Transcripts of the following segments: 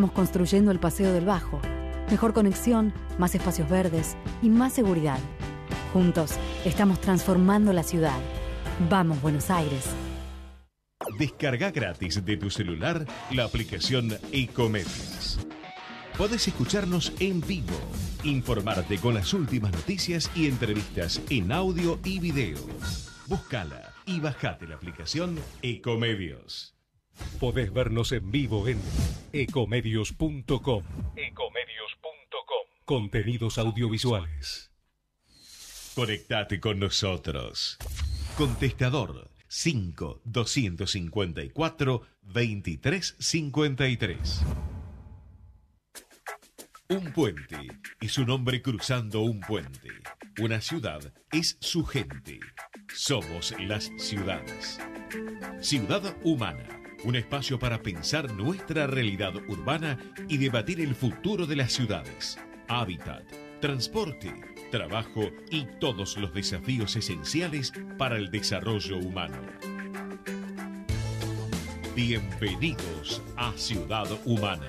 Estamos construyendo el Paseo del Bajo. Mejor conexión, más espacios verdes y más seguridad. Juntos estamos transformando la ciudad. Vamos, Buenos Aires. Descarga gratis de tu celular la aplicación Ecomedios. Podés escucharnos en vivo, informarte con las últimas noticias y entrevistas en audio y video. Búscala y bajate la aplicación Ecomedios. Podés vernos en vivo en ecomedios.com. Ecomedios.com. Contenidos audiovisuales. Conectate con nosotros. Contestador 5 254 2353. Un puente es un hombre cruzando un puente. Una ciudad es su gente. Somos las ciudades. Ciudad Humana. Un espacio para pensar nuestra realidad urbana y debatir el futuro de las ciudades. Hábitat, transporte, trabajo y todos los desafíos esenciales para el desarrollo humano. Bienvenidos a Ciudad Humana.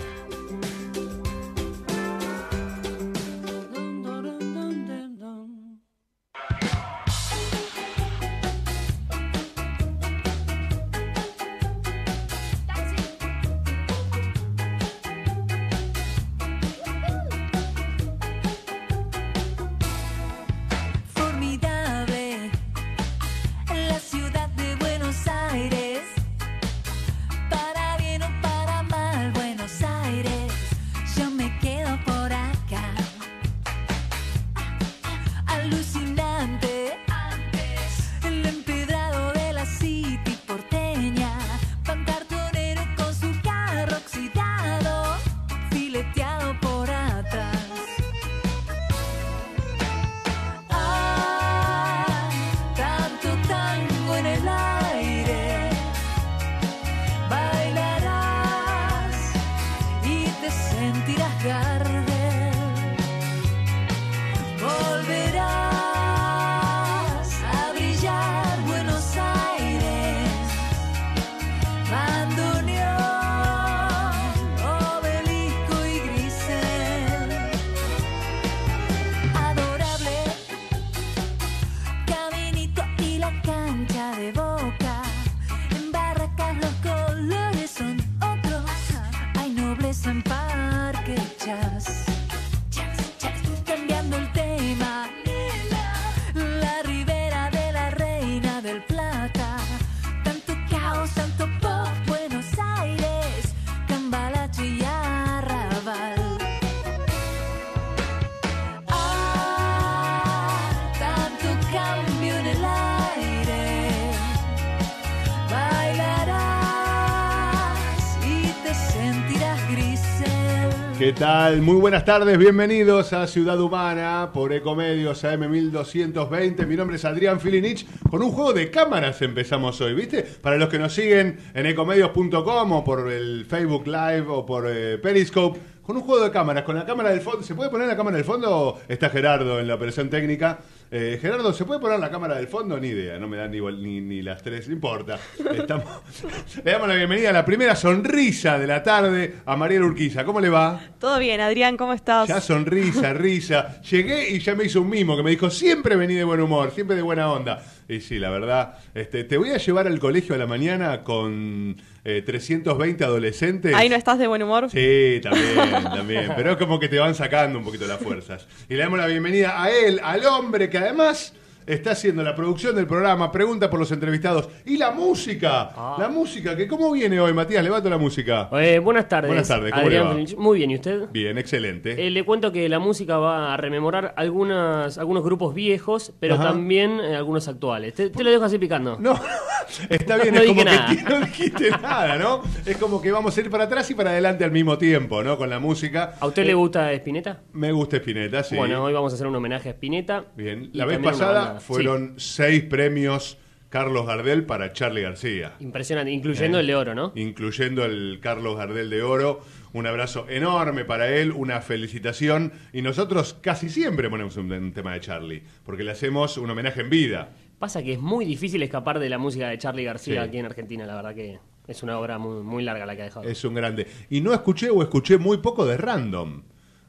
Muy buenas tardes, bienvenidos a Ciudad Humana por Ecomedios AM 1220. Mi nombre es Adrián Filinich. Con un juego de cámaras empezamos hoy, ¿viste? Para los que nos siguen en ecomedios.com o por el Facebook Live o por eh, Periscope, con un juego de cámaras, con la cámara del fondo. ¿Se puede poner la cámara del fondo? Está Gerardo en la operación técnica. Eh, Gerardo, ¿se puede poner la cámara del fondo? Ni idea, no me dan ni, ni, ni las tres, no importa. Estamos- Le damos la bienvenida a la primera sonrisa de la tarde a Mariela Urquiza. ¿Cómo le va? Todo bien, Adrián, ¿cómo estás? Ya sonrisa, risa. Llegué y ya me hizo un mimo que me dijo, siempre vení de buen humor, siempre de buena onda. Y sí, la verdad, este, te voy a llevar al colegio a la mañana con eh, 320 adolescentes. Ahí no estás de buen humor. Sí, también, también. Pero es como que te van sacando un poquito las fuerzas. Y le damos la bienvenida a él, al hombre que además está haciendo la producción del programa, pregunta por los entrevistados. Y la música, Ah. la música, que ¿cómo viene hoy, Matías? Levanto la música. Eh, buenas tardes. Buenas tardes, ¿cómo Adrián le va? Muy bien, ¿y usted? Bien, excelente. Eh, le cuento que la música va a rememorar algunas, algunos grupos viejos, pero Ajá. también eh, algunos actuales. Te, te lo dejo así picando. No, está bien, No es como nada. que no dijiste nada, ¿no? Es como que vamos a ir para atrás y para adelante al mismo tiempo, ¿no? Con la música. ¿A usted le gusta Spinetta? Me gusta Spinetta, sí. Bueno, hoy vamos a hacer un homenaje a Spinetta. Bien, la vez pasada fueron seis premios Carlos Gardel para Charlie García. Impresionante, incluyendo Eh, el de oro, ¿no? Incluyendo el Carlos Gardel de Oro. Un abrazo enorme para él, una felicitación. Y nosotros casi siempre ponemos un, un tema de Charlie, porque le hacemos un homenaje en vida. Pasa que es muy difícil escapar de la música de Charlie García Sí. aquí en Argentina, la verdad que... Es una obra muy, muy larga la que ha dejado. Es un grande. Y no escuché o escuché muy poco de Random,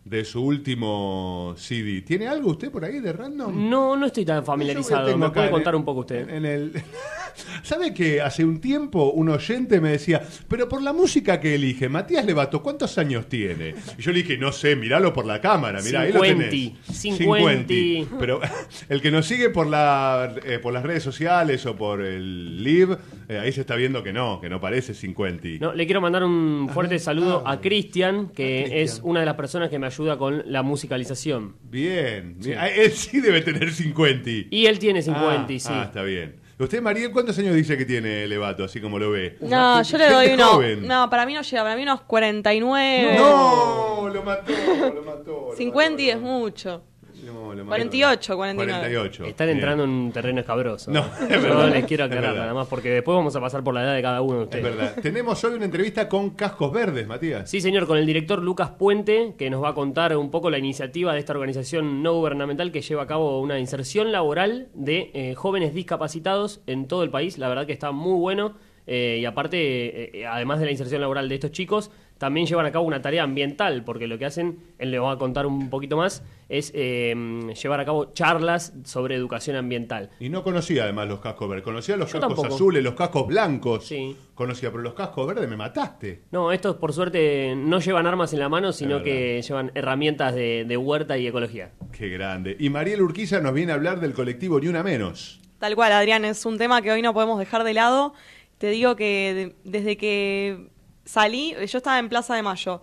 de su último CD. ¿Tiene algo usted por ahí de Random? No, no estoy tan familiarizado. ¿Me puede contar el- un poco usted? En el... ¿Sabe que hace un tiempo un oyente me decía, pero por la música que elige, Matías Levato, ¿cuántos años tiene? Y yo le dije, no sé, miralo por la cámara, mirá, ahí lo tenés. Cincuenti, 50. cincuenti. Pero el que nos sigue por, la, eh, por las redes sociales o por el live, eh, ahí se está viendo que no, que no parece 50. No, le quiero mandar un fuerte saludo ah. a Cristian, que A es una de las personas que me ayuda con la musicalización. Bien, bien. Ah, él sí debe tener 50. Y él tiene 50, ah, sí. ah, está bien. ¿Usted, Mariel, cuántos años dice que tiene Levato, así como lo ve? No, yo le doy uno. joven. No, para mí no llega, para mí unos 49. No, lo mató, lo mató. lo 50 mató, es mucho. No, lo mató. 48, 49. 48. Están bien. entrando en un terreno escabroso. No, es Yo verdad, les quiero es aclarar nada más, porque después vamos a pasar por la edad de cada uno de Es ustedes. verdad. Tenemos hoy una entrevista con Cascos Verdes, Matías. Sí, señor, con el director Lucas Puente, que nos va a contar un poco la iniciativa de esta organización no gubernamental que lleva a cabo una inserción laboral de eh, jóvenes discapacitados en todo el país. La verdad que está muy bueno. eh, y aparte, eh, además de la inserción laboral de estos chicos, también llevan a cabo una tarea ambiental, porque lo que hacen, él le va a contar un poquito más, es eh, llevar a cabo charlas sobre educación ambiental. Y no conocía además los cascos verdes. Conocía los Yo cascos tampoco. azules, los cascos blancos. Sí. Conocía, pero los cascos verdes me mataste. No, estos por suerte no llevan armas en la mano, sino que llevan herramientas de, de huerta y ecología. Qué grande. Y Mariel Urquiza nos viene a hablar del colectivo Ni Una Menos. Tal cual, Adrián, es un tema que hoy no podemos dejar de lado. Te digo que de- desde que salí, yo estaba en Plaza de Mayo,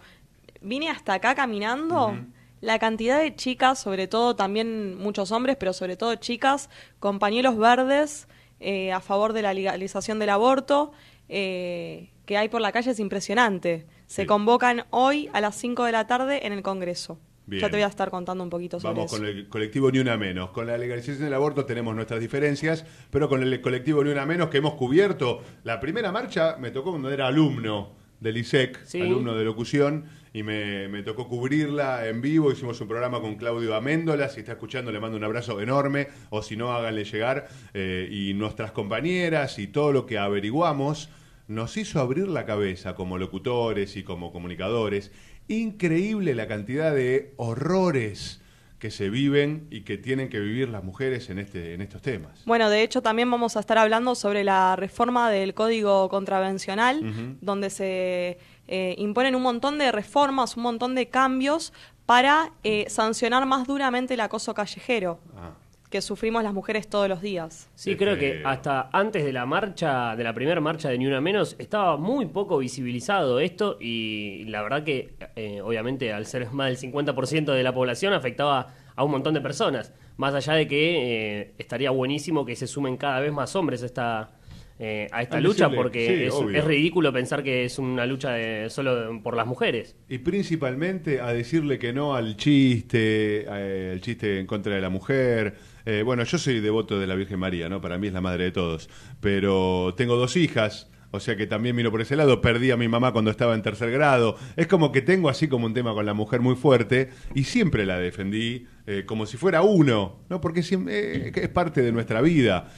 vine hasta acá caminando. La cantidad de chicas, sobre todo también muchos hombres, pero sobre todo chicas, con pañuelos verdes eh, a favor de la legalización del aborto, eh, que hay por la calle es impresionante. Se Sí. convocan hoy a las 5 de la tarde en el Congreso. Bien. Ya te voy a estar contando un poquito sobre Vamos eso. con el colectivo Ni Una Menos. Con la legalización del aborto tenemos nuestras diferencias, pero con el colectivo Ni Una Menos que hemos cubierto la primera marcha, me tocó cuando era alumno del ISEC, Sí. alumno de locución, y me, me tocó cubrirla en vivo. Hicimos un programa con Claudio Améndola. Si está escuchando, le mando un abrazo enorme, o si no, háganle llegar. Eh, y nuestras compañeras y todo lo que averiguamos nos hizo abrir la cabeza como locutores y como comunicadores. Increíble la cantidad de horrores que se viven y que tienen que vivir las mujeres en, este, en estos temas. Bueno, de hecho también vamos a estar hablando sobre la reforma del Código Contravencional, donde se eh, imponen un montón de reformas, un montón de cambios para eh, sancionar más duramente el acoso callejero. Ah, que sufrimos las mujeres todos los días. Sí, creo que hasta antes de la marcha, de la primera marcha de Ni Una Menos, estaba muy poco visibilizado esto y la verdad que, eh, obviamente, al ser más del 50% de la población, afectaba a un montón de personas. Más allá de que eh, estaría buenísimo que se sumen cada vez más hombres a esta, eh, a esta lucha, porque sí, es, es ridículo pensar que es una lucha de- solo por las mujeres. Y principalmente a decirle que no al chiste, eh, al chiste en contra de la mujer. Eh, bueno, yo soy devoto de la Virgen María, ¿no? Para mí es la madre de todos. Pero tengo dos hijas, o sea que también miro por ese lado. Perdí a mi mamá cuando estaba en tercer grado. Es como que tengo así como un tema con la mujer muy fuerte y siempre la defendí eh, como si fuera uno, ¿no? Porque eh, es parte de nuestra vida.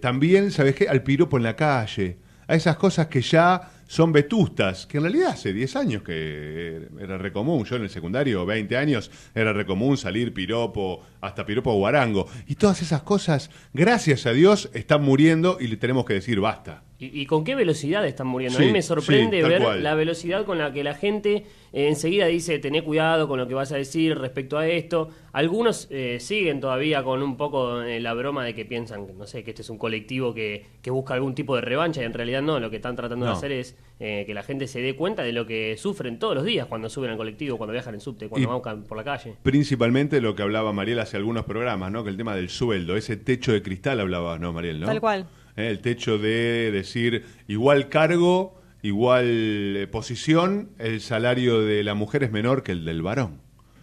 También, ¿sabes qué? Al piropo en la calle. A esas cosas que ya son vetustas, que en realidad hace 10 años que era recomún. Yo en el secundario, 20 años, era recomún salir piropo, hasta piropo guarango. Y todas esas cosas, gracias a Dios, están muriendo y le tenemos que decir basta. ¿Y, y con qué velocidad están muriendo? Sí, a mí me sorprende sí, ver cual. la velocidad con la que la gente eh, enseguida dice, tené cuidado con lo que vas a decir respecto a esto. Algunos eh, siguen todavía con un poco eh, la broma de que piensan, no sé, que este es un colectivo que, que busca algún tipo de revancha y en realidad no, lo que están tratando No. de hacer es que la gente se dé cuenta de lo que sufren todos los días cuando suben al colectivo, cuando viajan en subte, cuando Y- van por la calle. Principalmente lo que hablaba Mariel hace algunos programas, ¿no? Que el tema del sueldo, ese techo de cristal hablaba, ¿no, Mariel? ¿no? Tal cual. Eh, El techo de decir igual cargo, igual eh, posición, el salario de la mujer es menor que el del varón.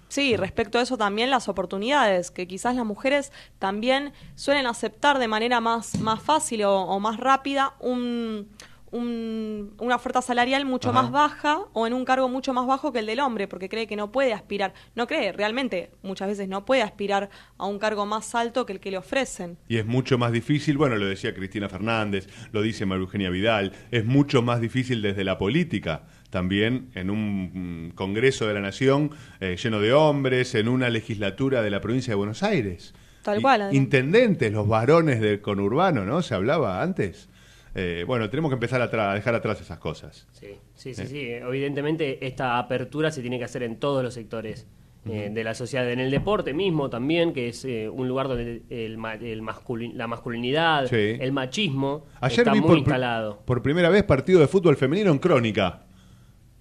Sí, respecto a eso también las oportunidades, que quizás las mujeres también suelen aceptar de manera más, más fácil o, o más rápida un, un- una oferta salarial mucho Ajá. más baja o en un cargo mucho más bajo que el del hombre, porque cree que no puede aspirar, no cree, realmente muchas veces no puede aspirar a un cargo más alto que el que le ofrecen. Y es mucho más difícil, bueno, lo decía Cristina Fernández, lo dice María Eugenia Vidal, es mucho más difícil desde la política, también en un mm, Congreso de la Nación eh, lleno de hombres, en una legislatura de la provincia de Buenos Aires. Tal cual. Intendentes, los varones del conurbano, ¿no? Se hablaba antes. Eh, bueno, tenemos que empezar a, dejar atrás esas cosas. Sí, sí, sí, sí. Evidentemente esta apertura se tiene que hacer en todos los sectores eh, de la sociedad. En el deporte mismo también, que es eh, un lugar donde el, el masculin- la masculinidad, Sí. el machismo Ayer está vi muy por, instalado. por primera vez partido de fútbol femenino en Crónica.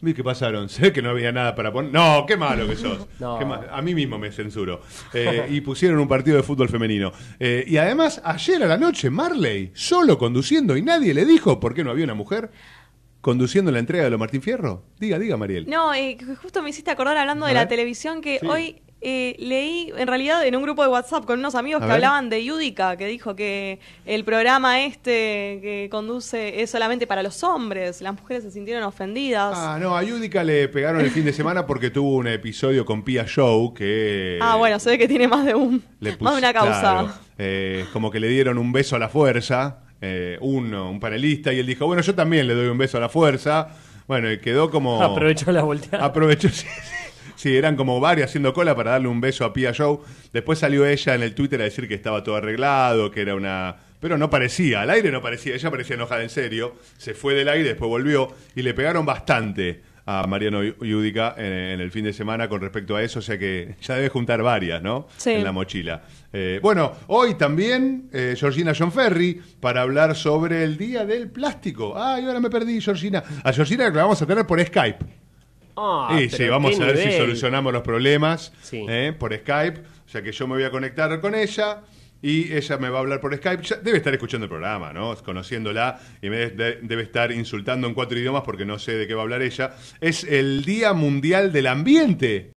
Vi que pasaron. Sé que no había nada para poner. No, qué malo que sos. No. Qué ma- A mí mismo me censuro. Eh, y pusieron un partido de fútbol femenino. Eh, y además, ayer a la noche, Marley, solo conduciendo y nadie le dijo por qué no había una mujer conduciendo la entrega de lo Martín Fierro. Diga, diga, Mariel. No, eh, justo me hiciste acordar hablando de la televisión que Sí. hoy eh, leí, en realidad, en un grupo de WhatsApp con unos amigos A que ver. hablaban de Yudica, que dijo que el programa este que conduce es solamente para los hombres, las mujeres se sintieron ofendidas. Ah, no, a Yudica le pegaron el fin de semana porque tuvo un episodio con Pia Show que... Ah, bueno, se ve que tiene más de un, Le más de una causa. claro, eh, como que le dieron un beso a la fuerza, eh, uno, un panelista, y él dijo, bueno, yo también le doy un beso a la fuerza. Bueno, y quedó como... Aprovechó la volteada. Aprovechó, sí, eran como varios haciendo cola para darle un beso a Pia Show. Después salió ella en el Twitter a decir que estaba todo arreglado, que era una... Pero no parecía, al aire no parecía, ella parecía enojada en serio. Se fue del aire, después volvió y le pegaron bastante a Mariano Yudica en, en el fin de semana con respecto a eso, o sea que ya debe juntar varias, ¿no? Sí. En la mochila. Eh, bueno, hoy también eh, Georgina John Ferry para hablar sobre el Día del Plástico. Ay, ahora me perdí, Georgina. A Georgina la vamos a tener por Skype. Ah, y sí, vamos a ver si solucionamos los problemas Sí. eh, por Skype. O sea que yo me voy a conectar con ella y ella me va a hablar por Skype. Ya debe estar escuchando el programa, ¿no? Conociéndola y me de- debe estar insultando en cuatro idiomas porque no sé de qué va a hablar ella. Es el Día Mundial del Ambiente.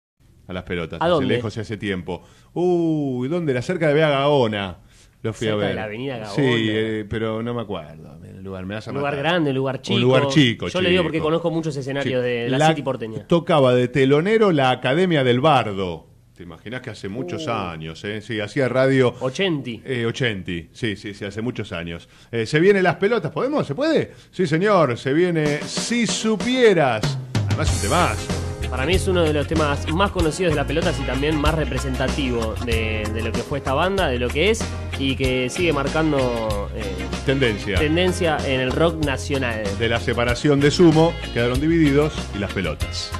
A las pelotas. ¿A hace dónde? lejos hace tiempo. Uy, ¿dónde era? Cerca de Vea Gaona. Lo fui a ver. de la avenida Gaona. Sí, eh, pero no me acuerdo el lugar. Me vas a Un lugar matar. grande, un lugar chico. Un lugar chico, Yo le digo porque chico. conozco muchos escenarios Sí. de la, City porteña. Tocaba de telonero la Academia del Bardo. ¿Te imaginas que hace muchos Uh. años? Eh? Sí, hacía radio. 80. Eh, 80, sí, sí, sí, hace muchos años. Eh, se vienen las pelotas, ¿podemos? ¿Se puede? Sí, señor, se viene Si Supieras. Además, un temazo. Para mí es uno de los temas más conocidos de la pelota y también más representativo de, de lo que fue esta banda, de lo que es y que sigue marcando eh, Tendencia. tendencia en el rock nacional. de la separación de Sumo, quedaron divididos y las pelotas.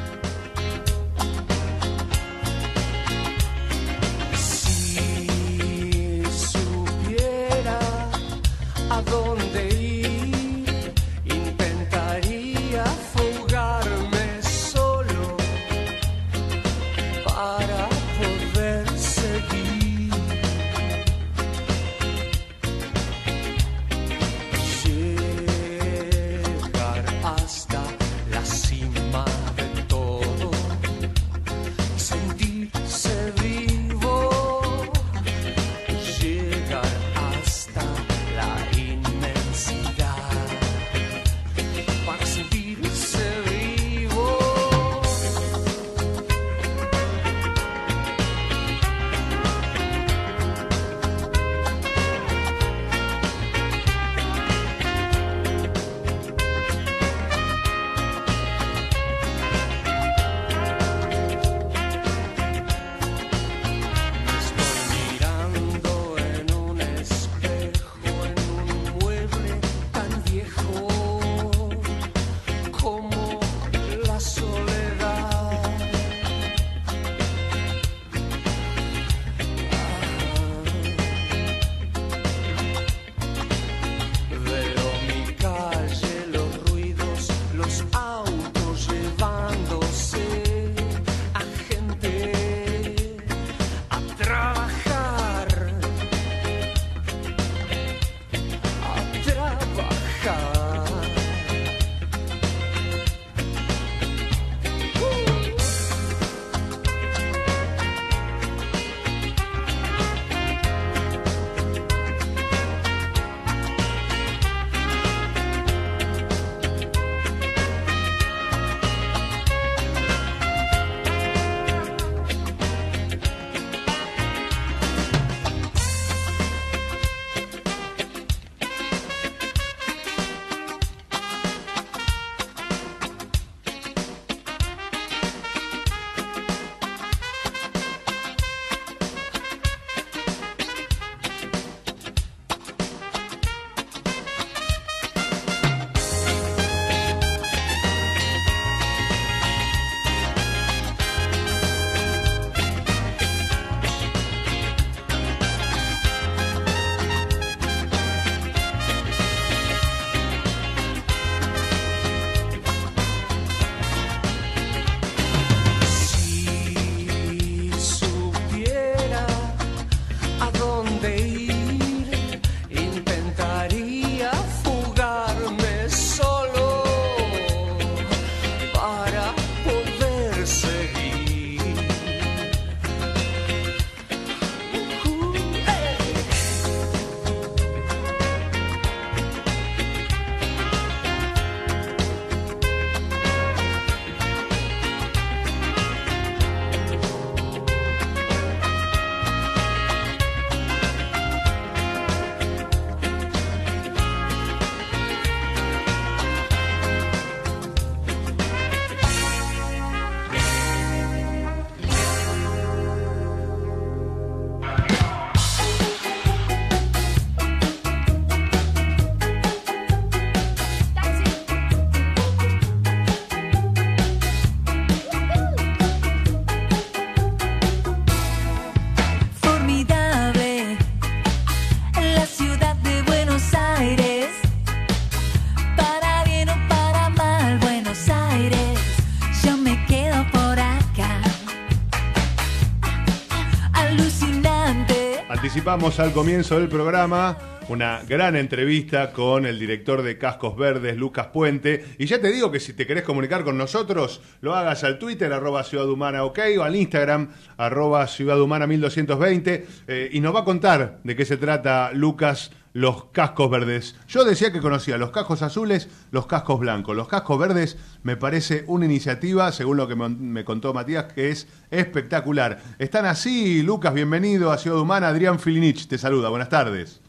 Anticipamos al comienzo del programa una gran entrevista con el director de Cascos Verdes, Lucas Puente. Y ya te digo que si te querés comunicar con nosotros, lo hagas al Twitter, arroba Ciudad Humana o al Instagram, arroba Ciudad Humana 1220. eh, y nos va a contar de qué se trata Lucas los cascos verdes. Yo decía que conocía los cascos azules, los cascos blancos. Los cascos verdes me parece una iniciativa, según lo que me, contó Matías, que es espectacular. Están así, Lucas, bienvenido a Ciudad Humana. Adrián Filinich te saluda, buenas tardes.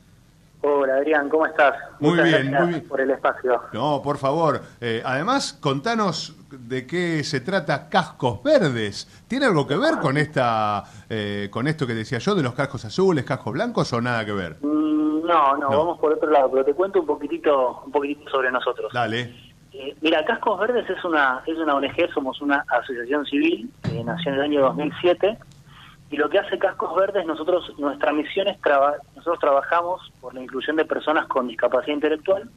Hola Adrián, ¿cómo estás? Muy Muchas bien, gracias muy bien. por el espacio. No, por favor. Eh, además, contanos de qué se trata Cascos Verdes. ¿Tiene algo que ver con esta, eh, con esto que decía yo de los cascos azules, cascos blancos o nada que ver? Mm, No, no, No. vamos por otro lado, pero te cuento un poquitito, un poquitito sobre nosotros. Dale. Eh, mira, Cascos Verdes es una es una ONG, somos una asociación civil que nació en el año 2007 y lo que hace Cascos Verdes, nosotros nuestra misión es traba- nosotros trabajamos por la inclusión de personas con discapacidad intelectual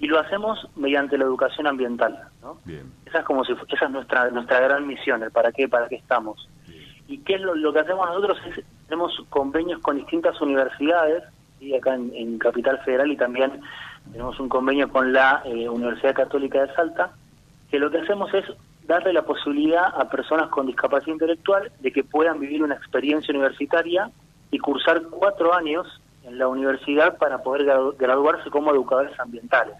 y lo hacemos mediante la educación ambiental, ¿no? Bien. Esa es como si esa es nuestra nuestra gran misión, el para qué para qué estamos. Y qué es lo, lo que hacemos nosotros es tenemos convenios con distintas universidades y acá en, en Capital Federal y también tenemos un convenio con la eh, Universidad Católica de Salta que lo que hacemos es darle la posibilidad a personas con discapacidad intelectual de que puedan vivir una experiencia universitaria y cursar cuatro años en la universidad para poder gradu- graduarse como educadores ambientales.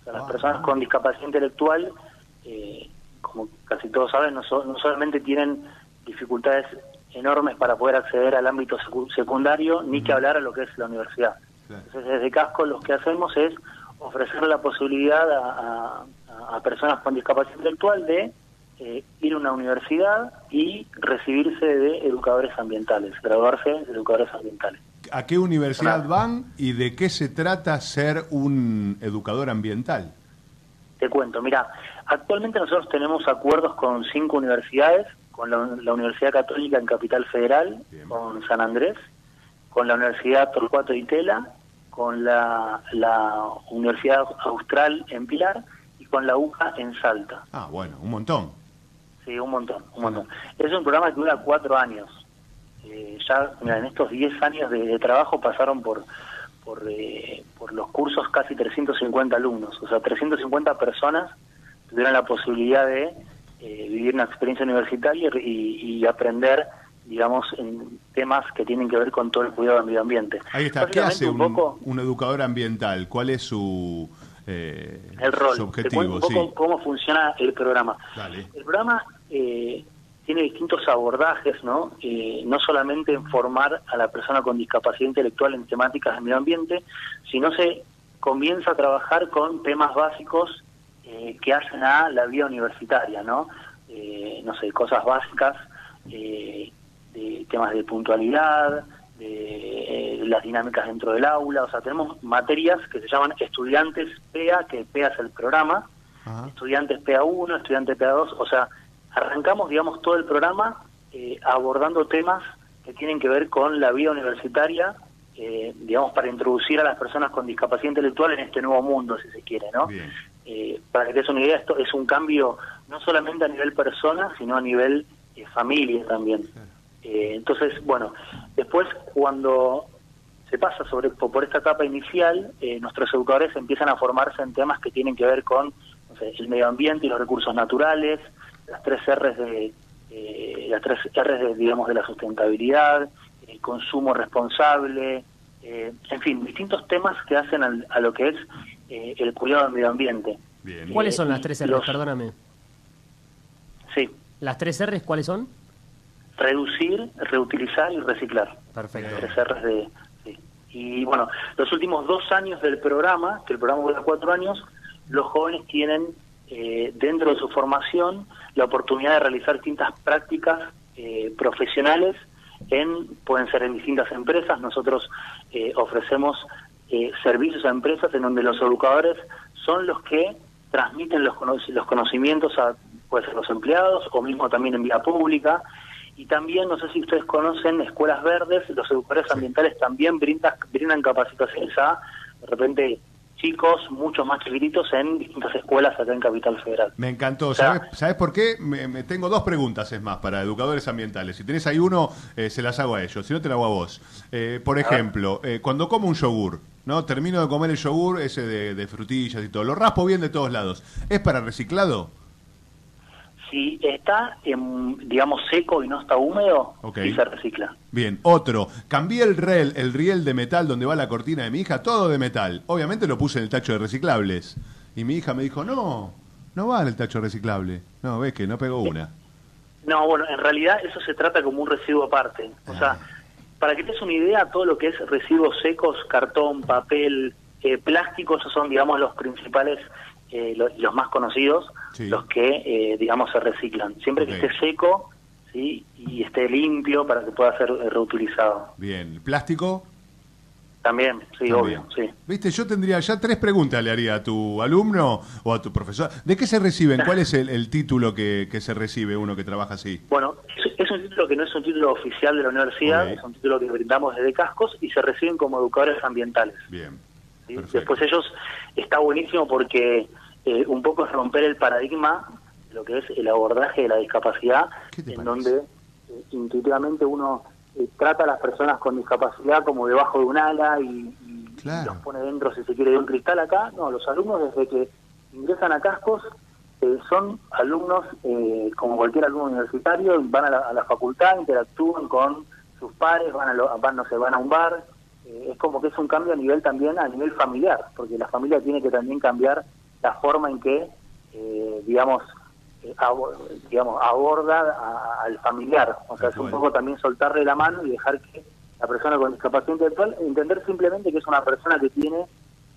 O sea, las personas con discapacidad intelectual, eh, como casi todos saben, no, so- no solamente tienen dificultades enormes para poder acceder al ámbito secu- secundario, ni que hablar a lo que es la universidad. Entonces, desde Casco lo que hacemos es ofrecer la posibilidad a, a- a personas con discapacidad intelectual de eh, ir a una universidad y recibirse de educadores ambientales, graduarse de educadores ambientales. ¿A qué universidad Claro. van y de qué se trata ser un educador ambiental? Te cuento, mira, actualmente nosotros tenemos acuerdos con cinco universidades, con la, la Universidad Católica en Capital Federal, Bien. con San Andrés, con la Universidad Torcuato y Tela, con la, la Universidad Austral en Pilar y con la UCA en Salta. Ah, bueno, un montón. Sí, un montón, un montón. Es un programa que dura cuatro años. Eh, ya, mira, en estos diez años de, de trabajo pasaron por por, eh, por los cursos casi 350 alumnos. O sea, 350 personas tuvieron la posibilidad de eh, vivir una experiencia universitaria y, y aprender, digamos, en temas que tienen que ver con todo el cuidado del medio ambiente. Ahí está. ¿Qué hace un, poco un educador ambiental? ¿Cuál es su, eh, el rol? su objetivo? un poco Sí. cómo funciona el programa. Dale. El programa eh, tiene distintos abordajes, ¿no? Eh, no solamente en formar a la persona con discapacidad intelectual en temáticas de medio ambiente, sino se comienza a trabajar con temas básicos eh, que hacen a la vida universitaria, ¿no? Eh, no sé, cosas básicas, eh, de temas de puntualidad, de eh, las dinámicas dentro del aula, o sea, tenemos materias que se llaman estudiantes PEA, que PEA es el programa, Ajá. estudiantes PA1, estudiantes PA2, o sea, arrancamos, digamos, todo el programa eh, abordando temas que tienen que ver con la vida universitaria, eh, digamos, para introducir a las personas con discapacidad intelectual en este nuevo mundo, si se quiere, ¿no? Eh, para que te des una idea, esto es un cambio no solamente a nivel persona, sino a nivel eh, familia también. Eh, entonces, bueno, después cuando se pasa sobre por, esta etapa inicial, eh, nuestros educadores empiezan a formarse en temas que tienen que ver con no sé, el medio ambiente y los recursos naturales, las tres R's de eh, las tres R's de, digamos de la sustentabilidad, el consumo responsable, eh, en fin, distintos temas que hacen al- a lo que es eh, el cuidado del medio ambiente. Bien. ¿Cuáles son las tres R's? Los- Perdóname. Sí, ¿Las tres R's cuáles son? Reducir, reutilizar y reciclar. Perfecto. tres R's de... sí. Y bueno, los últimos dos años del programa, que el programa dura cuatro años, los jóvenes tienen eh, dentro de su formación la oportunidad de realizar distintas prácticas eh, profesionales en pueden ser en distintas empresas. Nosotros eh, ofrecemos eh, servicios a empresas en donde los educadores son los que transmiten los, los conocimientos a puede ser los empleados o mismo también en vía pública. Y también, no sé si ustedes conocen, Escuelas Verdes, los educadores ambientales también brindan, brindan capacitaciones a, de repente, chicos, muchos más chiquititos, en distintas escuelas acá en Capital Federal. Me encantó. sea- ¿Sabes, ¿sabes por qué? Me, me- tengo dos preguntas, es más, para educadores ambientales. Si tenés ahí uno, eh, se las hago a ellos. Si no, te la hago a vos. Eh, por ejemplo, eh, cuando como un yogur, ¿no? Termino de comer el yogur, ese de, de frutillas y todo. Lo raspo bien de todos lados. ¿Es para reciclado? Si está, en, digamos, seco y no está húmedo, sí se recicla. Bien, otro. Cambié el riel, el riel de metal donde va la cortina de mi hija, todo de metal. Obviamente lo puse en el tacho de reciclables. Y mi hija me dijo, no, no va en el tacho reciclable. No, ves que no pegó una. No, bueno, en realidad eso se trata como un residuo aparte. O Ah. sea, para que te des una idea, todo lo que es residuos secos, cartón, papel, eh, plástico, esos son, digamos, los principales, eh, los, los más conocidos, Sí. los que, eh, digamos, se reciclan. Siempre que esté seco ¿sí? y esté limpio para que pueda ser eh, reutilizado. Bien, ¿plástico? También, sí, También. obvio, sí. Viste, yo tendría ya tres preguntas le haría a tu alumno o a tu profesor. ¿De qué se reciben? ¿Cuál es el, el título que, que se recibe uno que trabaja así? Bueno, es, es un título que no es un título oficial de la universidad, es un título que brindamos desde Cascos y se reciben como educadores ambientales. Bien. Después ellos está buenísimo porque eh, un poco es romper el paradigma de lo que es el abordaje de la discapacidad, ¿Qué te en parece? donde eh, intuitivamente uno eh, trata a las personas con discapacidad como debajo de un ala y, y Claro. los pone dentro, si se quiere, de un cristal acá. No, los alumnos desde que ingresan a cascos eh, son alumnos eh, como cualquier alumno universitario, van a la, a la facultad, interactúan con sus pares, van a, lo- van, no sé, van a un bar. Es como que es un cambio a nivel también, a nivel familiar, porque la familia tiene que también cambiar la forma en que, eh, digamos, eh, digamos, aborda a- al familiar. O sea, es un poco también soltarle la mano y dejar que la persona con discapacidad intelectual, entender simplemente que es una persona que tiene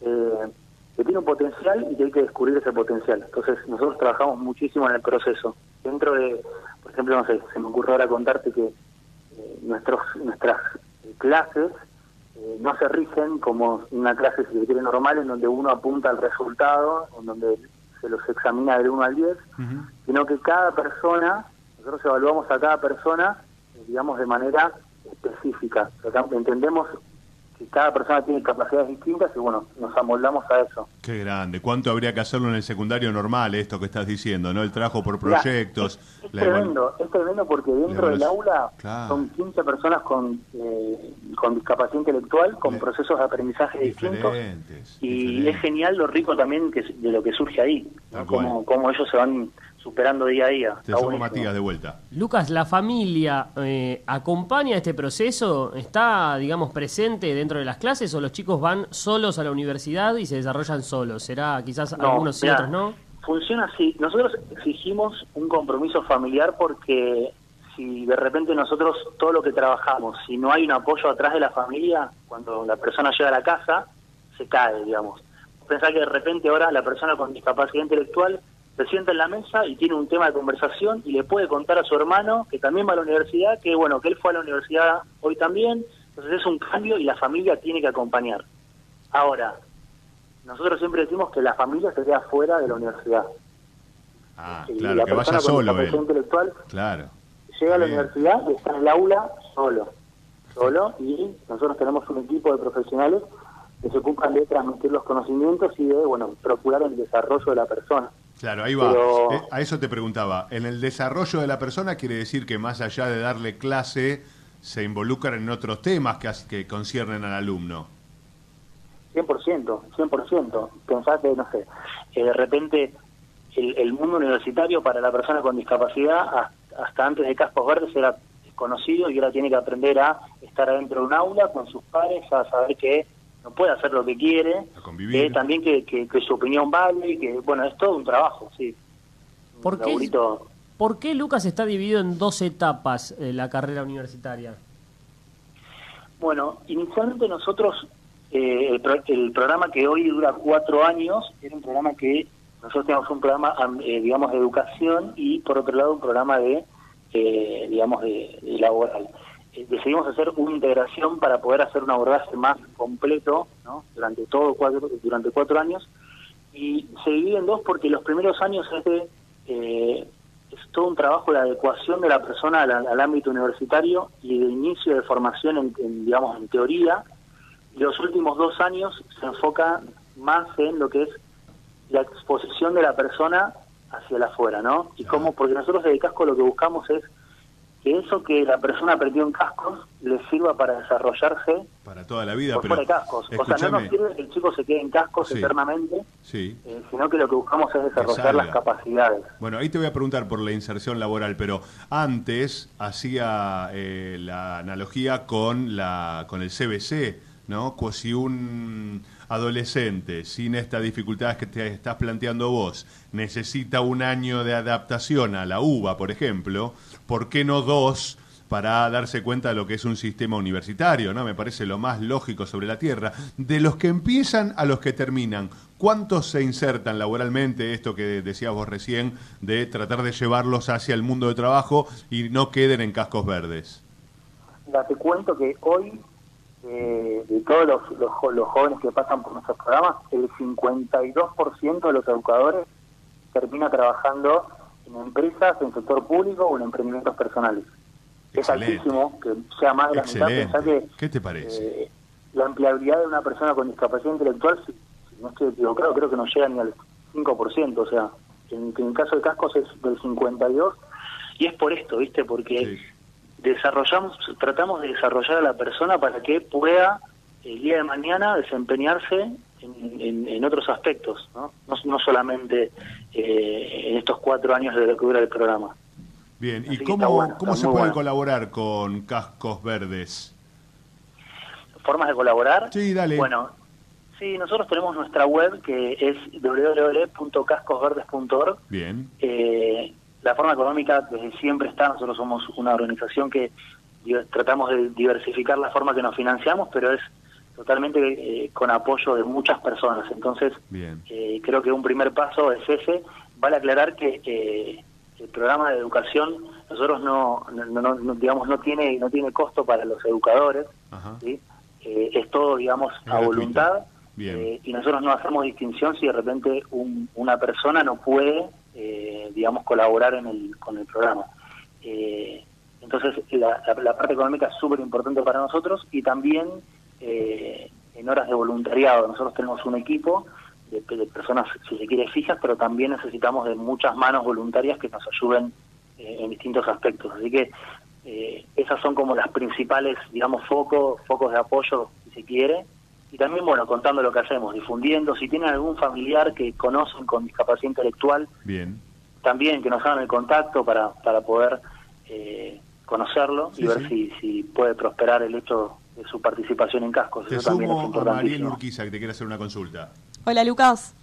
eh, que tiene un potencial y que hay que descubrir ese potencial. Entonces, nosotros trabajamos muchísimo en el proceso. Dentro de, por ejemplo, no sé, se me ocurre ahora contarte que eh, nuestros nuestras clases eh, no se rigen como una clase, si se quiere, normal, en donde uno apunta al resultado, en donde se los examina del 1 al 10, sino que cada persona, nosotros evaluamos a cada persona, eh, digamos, de manera específica. Entendemos que cada persona tiene capacidades distintas y, bueno, nos amoldamos a eso. Qué grande. ¿Cuánto habría que hacerlo en el secundario normal, esto que estás diciendo, no? El trabajo por proyectos. Es, tremendo, es tremendo porque dentro del aula Claro. son 15 personas con, eh, con discapacidad intelectual, con Le- procesos de aprendizaje distintos. Diferentes. Y diferentes. es genial lo rico también que, de lo que surge ahí, ¿no? Cómo, cómo ellos se van superando día a día. Te sumo. Matías de vuelta. Lucas, ¿la familia eh, acompaña este proceso? ¿Está, digamos, presente dentro de las clases o los chicos van solos a la universidad y se desarrollan solos? ¿Será quizás No, algunos mirá, otros no? Funciona así. Nosotros exigimos un compromiso familiar porque si de repente nosotros todo lo que trabajamos, si no hay un apoyo atrás de la familia, cuando la persona llega a la casa, se cae, digamos. Pensar que de repente ahora la persona con discapacidad intelectual se sienta en la mesa y tiene un tema de conversación y le puede contar a su hermano, que también va a la universidad, que bueno, que él fue a la universidad hoy también. Entonces es un cambio y la familia tiene que acompañar. Ahora, nosotros siempre decimos que la familia se queda fuera de la universidad. Ah, Y claro, la que vaya persona con solo discapacidad él. intelectual Claro. llega a la Bien. universidad y está en el aula solo. Solo y nosotros tenemos un equipo de profesionales que se ocupan de transmitir los conocimientos y de, bueno, procurar el desarrollo de la persona. Claro, ahí va. Pero- Eh, a eso te preguntaba. En el desarrollo de la persona quiere decir que más allá de darle clase, se involucran en otros temas que, conciernen al alumno. 100%, 100%. Pensás que, no sé, que de repente el, el mundo universitario para la persona con discapacidad hasta, hasta antes de Cascos Verdes era desconocido y ahora tiene que aprender a estar adentro de un aula con sus pares, a saber que no puede hacer lo que quiere, que también que, que- que su opinión vale, que bueno, es todo un trabajo, sí. Un ¿Por qué, laburito. ¿Por qué Lucas está dividido en dos etapas eh, la carrera universitaria? Bueno, inicialmente nosotros, eh, el, pro- el programa que hoy dura cuatro años, era un programa que nosotros teníamos un programa, am- eh, digamos, de educación y por otro lado un programa de, eh, digamos, de, de laboral. Eh, decidimos hacer una integración para poder hacer un abordaje más completo, ¿no? Durante todo cuatro, durante cuatro años y se divide en dos porque los primeros años es de eh, es todo un trabajo de adecuación de la persona al, al ámbito universitario y de inicio de formación en, en, digamos en teoría y los últimos dos años se enfoca más en lo que es la exposición de la persona hacia el afuera, ¿no? Y cómo, porque nosotros desde Casco lo que buscamos es que eso que la persona aprendió en cascos le sirva para desarrollarse Para toda la vida, por pero... fuera de cascos. O sea, no nos sirve que el chico se quede en cascos Sí. eternamente, Sí. eh, sino que lo que buscamos es desarrollar las capacidades. Bueno, ahí te voy a preguntar por la inserción laboral, pero antes hacía eh, la analogía con la con el CBC, ¿no? Si un adolescente sin estas dificultades que te estás planteando vos necesita un año de adaptación a la UBA, por ejemplo, ¿por qué no dos? para darse cuenta de lo que es un sistema universitario, ¿no? Me parece lo más lógico sobre la Tierra. De los que empiezan a los que terminan, ¿cuántos se insertan laboralmente? Esto que decías vos recién, de tratar de llevarlos hacia el mundo de trabajo y no queden en cascos verdes. Ya te cuento que hoy, eh, de todos los jóvenes que pasan por nuestros programas, el 52% de los educadores termina trabajando en empresas, en sector público o en emprendimientos personales. Excelente. Es altísimo que sea más de la mitad. Excelente. Pensá que ¿Qué te parece? eh, la empleabilidad de una persona con discapacidad intelectual, si, si no estoy equivocado, creo que no llega ni al 5%. O sea, en, en el caso de cascos es del 52%. Y es por esto, ¿viste? Porque desarrollamos, tratamos de desarrollar a la persona para que pueda el día de mañana desempeñarse en, en- en otros aspectos, ¿no? No, no solamente eh, en estos cuatro años de lo que dura el programa. Bien, ¿y Así cómo, bueno, se puede bueno. colaborar con cascos verdes? ¿Formas de colaborar? Sí, dale. Bueno, sí, nosotros tenemos nuestra web que es www.cascosverdes.org. Bien, Eh, la forma económica desde siempre está, nosotros somos una organización que tratamos de diversificar la forma que nos financiamos, pero es totalmente eh, con apoyo de muchas personas. Entonces, bien. eh, creo que un primer paso es ese. Vale aclarar que eh, el programa de educación nosotros no, no, no- no- digamos no tiene no tiene costo para los educadores. Eh, es todo digamos Es a gratuito. voluntad y nosotros no hacemos distinción si de repente un- una persona no puede eh, digamos colaborar en el, con el programa. Eh, entonces la, la- la parte económica es súper importante para nosotros y también eh, en horas de voluntariado. Nosotros tenemos un equipo de, de personas, si se quiere, fijas, pero también necesitamos de muchas manos voluntarias que nos ayuden eh, en distintos aspectos. Así que eh, esas son como las principales, digamos, focos, focos de apoyo, si se quiere. Y también, bueno, contando lo que hacemos, difundiendo. Si tienen algún familiar que conocen con discapacidad intelectual, Bien. también que nos hagan el contacto para, para poder eh, conocerlo Sí, y ver sí. si, si puede prosperar el hecho de su participación en cascos. Te Eso también es Mariel. Urquiza que te quiere hacer una consulta. Hola Lucas.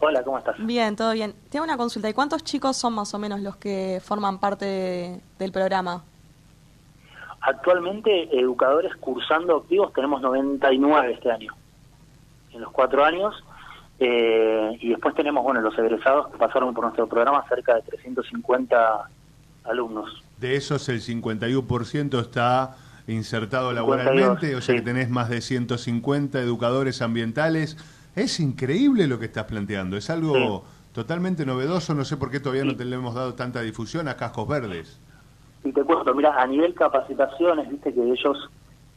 Hola, ¿cómo estás? Bien, todo bien. Tengo una consulta. ¿Y cuántos chicos son más o menos los que forman parte de- del programa? Actualmente, educadores cursando activos tenemos 99 este año, en los cuatro años. eh, y después tenemos, bueno, los egresados que pasaron por nuestro programa, cerca de 350 alumnos. De esos, el 51% está insertado 52, laboralmente, o sea sí. que tenés más de 150 educadores ambientales. Es increíble lo que estás planteando, es algo totalmente novedoso, no sé por qué todavía no te le hemos dado tanta difusión a Cascos Verdes. Y te cuento, mira, a nivel capacitaciones, viste que ellos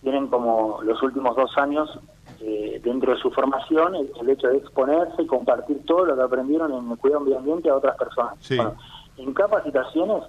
tienen como los últimos dos años eh, dentro de su formación el, el hecho de exponerse y compartir todo lo que aprendieron en el cuidado ambiente a otras personas. Sí. Bueno, en capacitaciones,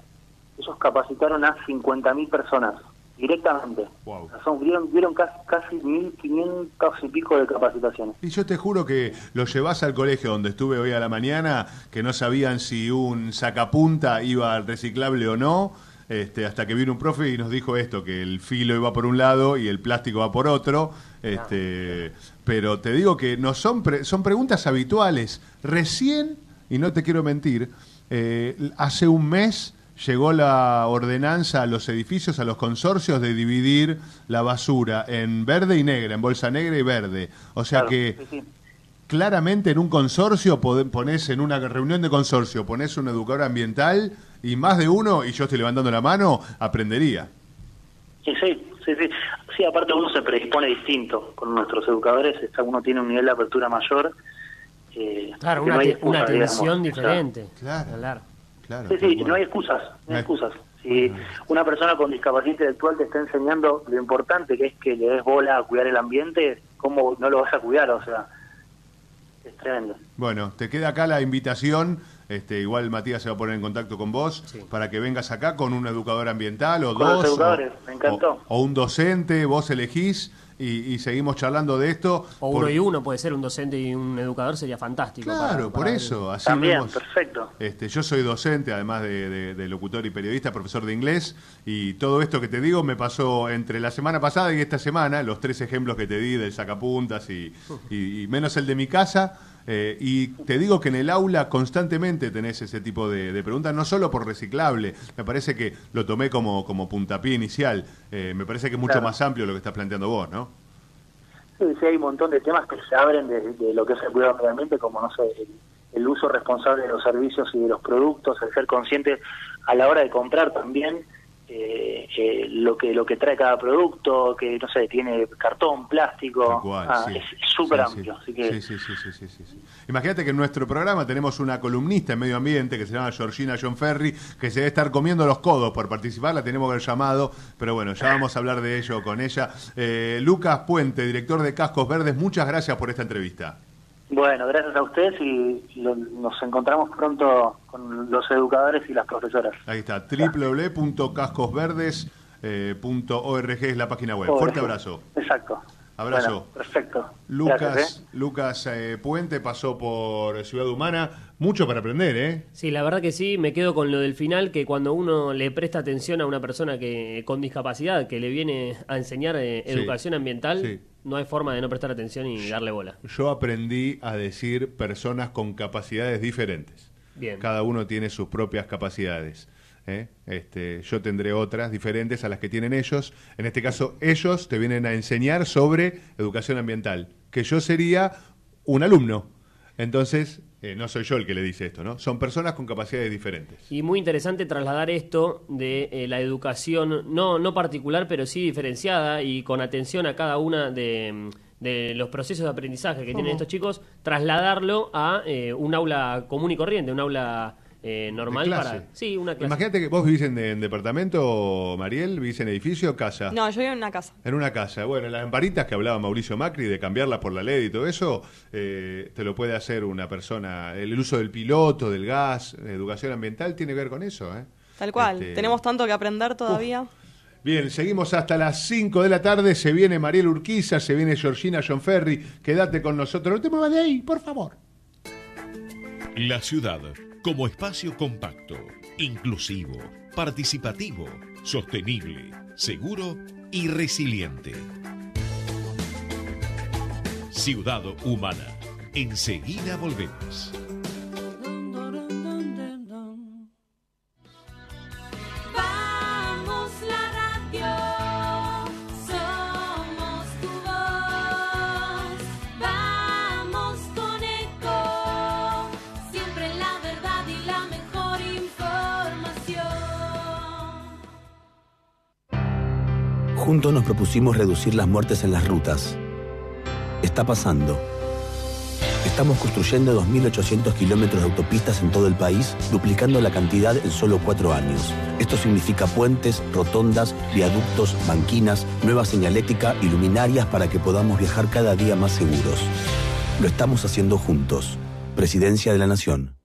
ellos capacitaron a 50.000 personas directamente. Wow. O sea, son, dieron, dieron casi, casi 1.500 y pico de capacitaciones. Y yo te juro que lo llevas al colegio donde estuve hoy a la mañana, que no sabían si un sacapunta iba al reciclable o no, este, hasta que vino un profe y nos dijo esto, que el filo iba por un lado y el plástico va por otro. Este, pero te digo que no son, pre- son preguntas habituales. Recién, y no te quiero mentir, eh, hace un mes llegó la ordenanza a los edificios, a los consorcios de dividir la basura en verde y negra, en bolsa negra y verde. O sea Claro, que sí, sí. claramente en un consorcio pones en una reunión de consorcio, pones un educador ambiental y más de uno, y yo estoy levantando la mano, aprendería. Sí, sí, sí, sí. Sí, aparte uno se predispone distinto con nuestros educadores, está- uno tiene un nivel de apertura mayor. eh, Claro, que una, no una atención digamos. O sea, diferente. Claro. Claro. Claro. Sí, sí, no hay excusas, no hay- excusas. Si una persona con discapacidad intelectual te está enseñando lo importante que es que le des bola a cuidar el ambiente, ¿cómo no lo vas a cuidar? O sea, es tremendo. Bueno, te queda acá la invitación. Este, igual Matías se va a poner en contacto con vos para que vengas acá con un educador ambiental o Con dos. los educadores, o, me encantó. O, o un docente, vos elegís y, y seguimos charlando de esto. O por- uno y uno, puede ser un docente y un educador, sería fantástico. Claro, para- por para eso. Así También, vemos- perfecto. Este, yo soy docente, además de, de- de locutor y periodista, profesor de inglés, y todo esto que te digo me pasó entre la semana pasada y esta semana, los tres ejemplos que te di del sacapuntas y, y- y menos el de mi casa. Eh, y te digo que en el aula constantemente tenés ese tipo de, de preguntas, no solo por reciclable, me parece que lo tomé como, como puntapié inicial, eh, me parece que es mucho Claro. más amplio lo que estás planteando vos, ¿no? Sí, sí, hay un montón de temas que se abren de, de lo que es el cuidado ambiente, como, no sé, el, el uso responsable de los servicios y de los productos, el ser consciente a la hora de comprar también eh, eh, lo que lo que trae cada producto, que, no sé, tiene cartón, plástico, cual, Ah, sí. es súper Sí, sí. amplio. Así que Sí, sí. Imagínate que en nuestro programa tenemos una columnista en medio ambiente que se llama Georgina John Ferry, que se debe estar comiendo los codos por participar, la tenemos que haber llamado, pero bueno, ya vamos a hablar de ello con ella. Eh, Lucas Puente, director de Cascos Verdes, muchas gracias por esta entrevista. Bueno, gracias a ustedes y lo- nos encontramos pronto con los educadores y las profesoras. Ahí está, www.cascosverdes.org es la página web. Fuerte abrazo. Exacto. Abrazo. Bueno, perfecto. Lucas, Gracias, ¿eh? Lucas eh, Puente pasó por Ciudad Humana, mucho para aprender, ¿eh? Sí, la verdad que sí, me quedo con lo del final, que cuando uno le presta atención a una persona que con discapacidad, que le viene a enseñar eh, Sí. educación ambiental, Sí. No hay forma de no prestar atención y darle bola. Yo aprendí a decir personas con capacidades diferentes. Bien. Cada uno tiene sus propias capacidades. ¿eh? Este, yo tendré otras diferentes a las que tienen ellos. En este caso, ellos te vienen a enseñar sobre educación ambiental, que yo sería un alumno. Entonces, eh, no soy yo el que le dice esto, ¿no? Son personas con capacidades diferentes. Y muy interesante trasladar esto de eh, la educación, no, no particular, pero sí diferenciada y con atención a cada una de, de los procesos de aprendizaje que tienen estos chicos, trasladarlo a eh, un aula común y corriente, un aula eh, normal para... Sí, una clase. Imagínate que vos vivís en, en departamento, Mariel, vivís en edificio o casa. No, yo vivo en una casa. En una casa. Bueno, las lamparitas que hablaba Mauricio Macri de cambiarlas por la LED y todo eso, eh, te lo puede hacer una persona. El uso del piloto, del gas, educación ambiental, tiene que ver con eso. ¿eh? Tal cual. Este, Tenemos tanto que aprender todavía. Bien, seguimos hasta las 5 de la tarde. Se viene Mariel Urquiza, se viene Georgina John Ferry. Quédate con nosotros. No te muevas de ahí, por favor. La ciudad como espacio compacto, inclusivo, participativo, sostenible, seguro y resiliente. Ciudad Humana. Enseguida volvemos. Juntos nos propusimos reducir las muertes en las rutas. Está pasando. Estamos construyendo 2.800 kilómetros de autopistas en todo el país, duplicando la cantidad en solo cuatro años. Esto significa puentes, rotondas, viaductos, banquinas, nueva señalética y luminarias para que podamos viajar cada día más seguros. Lo estamos haciendo juntos. Presidencia de la Nación.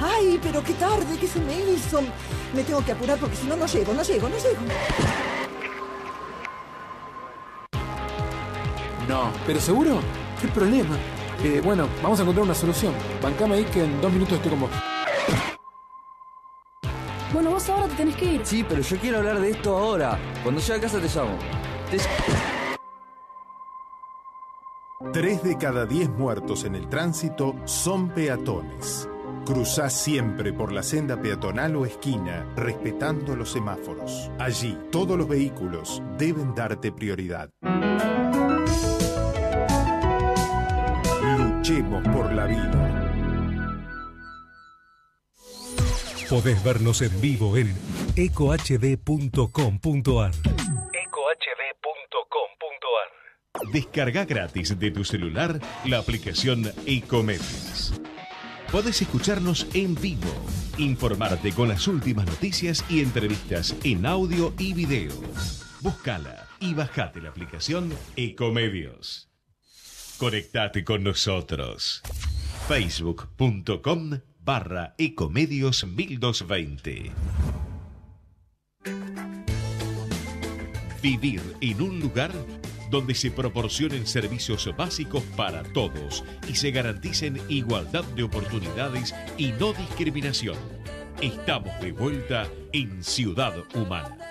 Ay, pero qué tarde, que se me hizo. Me tengo que apurar porque si no, no llego, no llego, no llego. No, pero seguro, ¿qué problema? Eh, bueno, vamos a encontrar una solución. Bancame ahí que en dos minutos estoy con vos. Bueno, vos ahora te tenés que ir. Sí, pero yo quiero hablar de esto ahora. Cuando llegue a casa te llamo. Te- Tres de cada diez muertos en el tránsito son peatones. Cruzá siempre por la senda peatonal o esquina, respetando los semáforos. Allí, todos los vehículos deben darte prioridad. Luchemos por la vida. Podés vernos en vivo en ecohd.com.ar. Descarga gratis de tu celular la aplicación Ecomedios. Podés escucharnos en vivo, informarte con las últimas noticias y entrevistas en audio y video. Búscala y bajate la aplicación Ecomedios. Conectate con nosotros. Facebook.com barra Ecomedios 1220. Vivir en un lugar donde se proporcionen servicios básicos para todos y se garanticen igualdad de oportunidades y no discriminación. Estamos de vuelta en Ciudad Humana.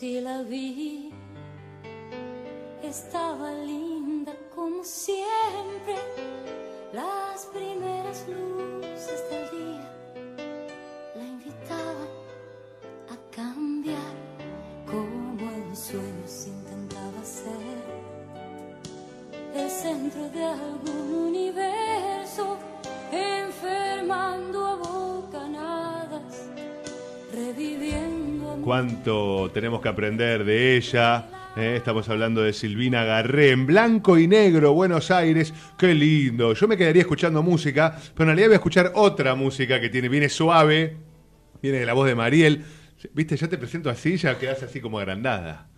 Y la vi. Estaba linda como siempre. Las primeras luces del día la invitaban a cambiar. Como en sueños intentaba ser el centro de algún Cuánto tenemos que aprender de ella. ¿eh? Estamos hablando de Silvina Garré en blanco y negro, Buenos Aires. Qué lindo. Yo me quedaría escuchando música, pero en realidad voy a escuchar otra música que tiene, viene suave, viene de la voz de Mariel. Viste, ya te presento así, ya quedas así como agrandada.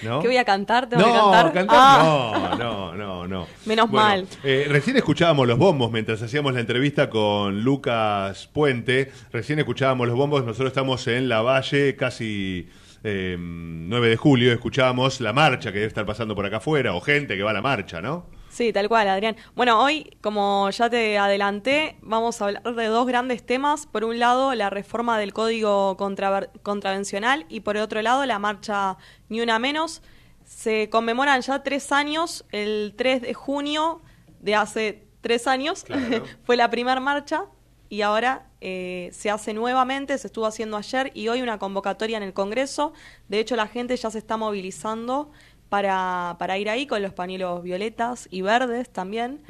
¿No? ¿Qué voy a cantar? ¿Tengo no, que cantar? cantar Ah. no, no, no, no. Menos Bueno, mal. eh, recién escuchábamos los bombos mientras hacíamos la entrevista con Lucas Puente. Recién escuchábamos los bombos. Nosotros estamos en la Valle, casi eh, 9 de julio. Escuchábamos la marcha que debe estar pasando por acá afuera, o gente que va a la marcha, ¿no? Sí, tal cual, Adrián. Bueno, hoy, como ya te adelanté, vamos a hablar de dos grandes temas. Por un lado, la reforma del Código Contravencional y por otro lado, la marcha Ni Una Menos. Se conmemoran ya tres años, el 3 de junio de hace tres años fue la primera marcha y ahora eh, se hace nuevamente, se estuvo haciendo ayer y hoy una convocatoria en el Congreso. De hecho, la gente ya se está movilizando para, para ir ahí con los pañuelos violetas y verdes también,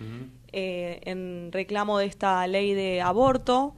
eh, en reclamo de esta ley de aborto,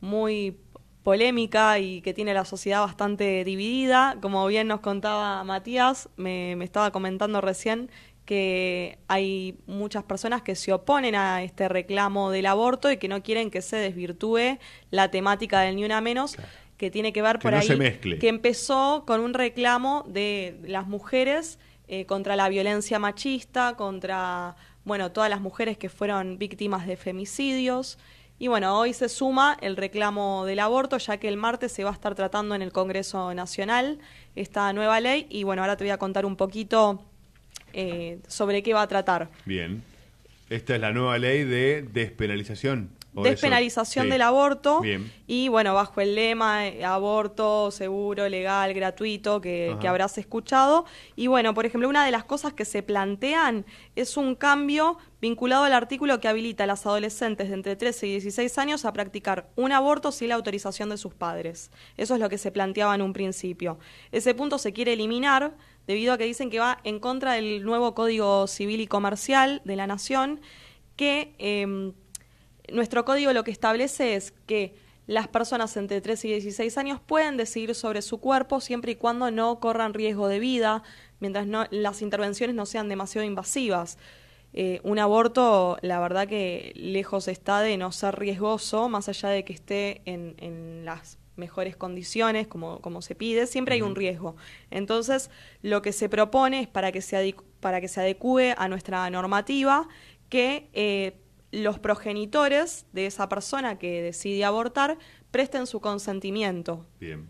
muy polémica y que tiene la sociedad bastante dividida. Como bien nos contaba Matías, me, me estaba comentando recién que hay muchas personas que se oponen a este reclamo del aborto y que no quieren que se desvirtúe la temática del ni una menos, que tiene que ver Que por no ahí se mezcle. que empezó con un reclamo de las mujeres eh, contra la violencia machista, contra bueno todas las mujeres que fueron víctimas de femicidios. Y bueno, hoy se suma el reclamo del aborto, ya que el martes se va a estar tratando en el Congreso Nacional esta nueva ley. Y bueno, ahora te voy a contar un poquito eh, sobre qué va a tratar. Bien. Esta es la nueva ley de despenalización. Despenalización Sí. del aborto. Bien. Y bueno, bajo el lema eh, aborto seguro, legal, gratuito, que, que habrás escuchado. Y bueno, por ejemplo, una de las cosas que se plantean es un cambio vinculado al artículo que habilita a las adolescentes de entre 13 y 16 años a practicar un aborto sin la autorización de sus padres. Eso es lo que se planteaba en un principio. Ese punto se quiere eliminar debido a que dicen que va en contra del nuevo Código Civil y Comercial de la Nación, que em, nuestro código lo que establece es que las personas entre 13 y 16 años pueden decidir sobre su cuerpo siempre y cuando no corran riesgo de vida, mientras no, las intervenciones no sean demasiado invasivas. Eh, un aborto, la verdad que lejos está de no ser riesgoso, más allá de que esté en, en las mejores condiciones, como, como se pide, siempre hay un riesgo. Entonces, lo que se propone es para que se, para que se adecue a nuestra normativa que eh, los progenitores de esa persona que decide abortar presten su consentimiento. Bien.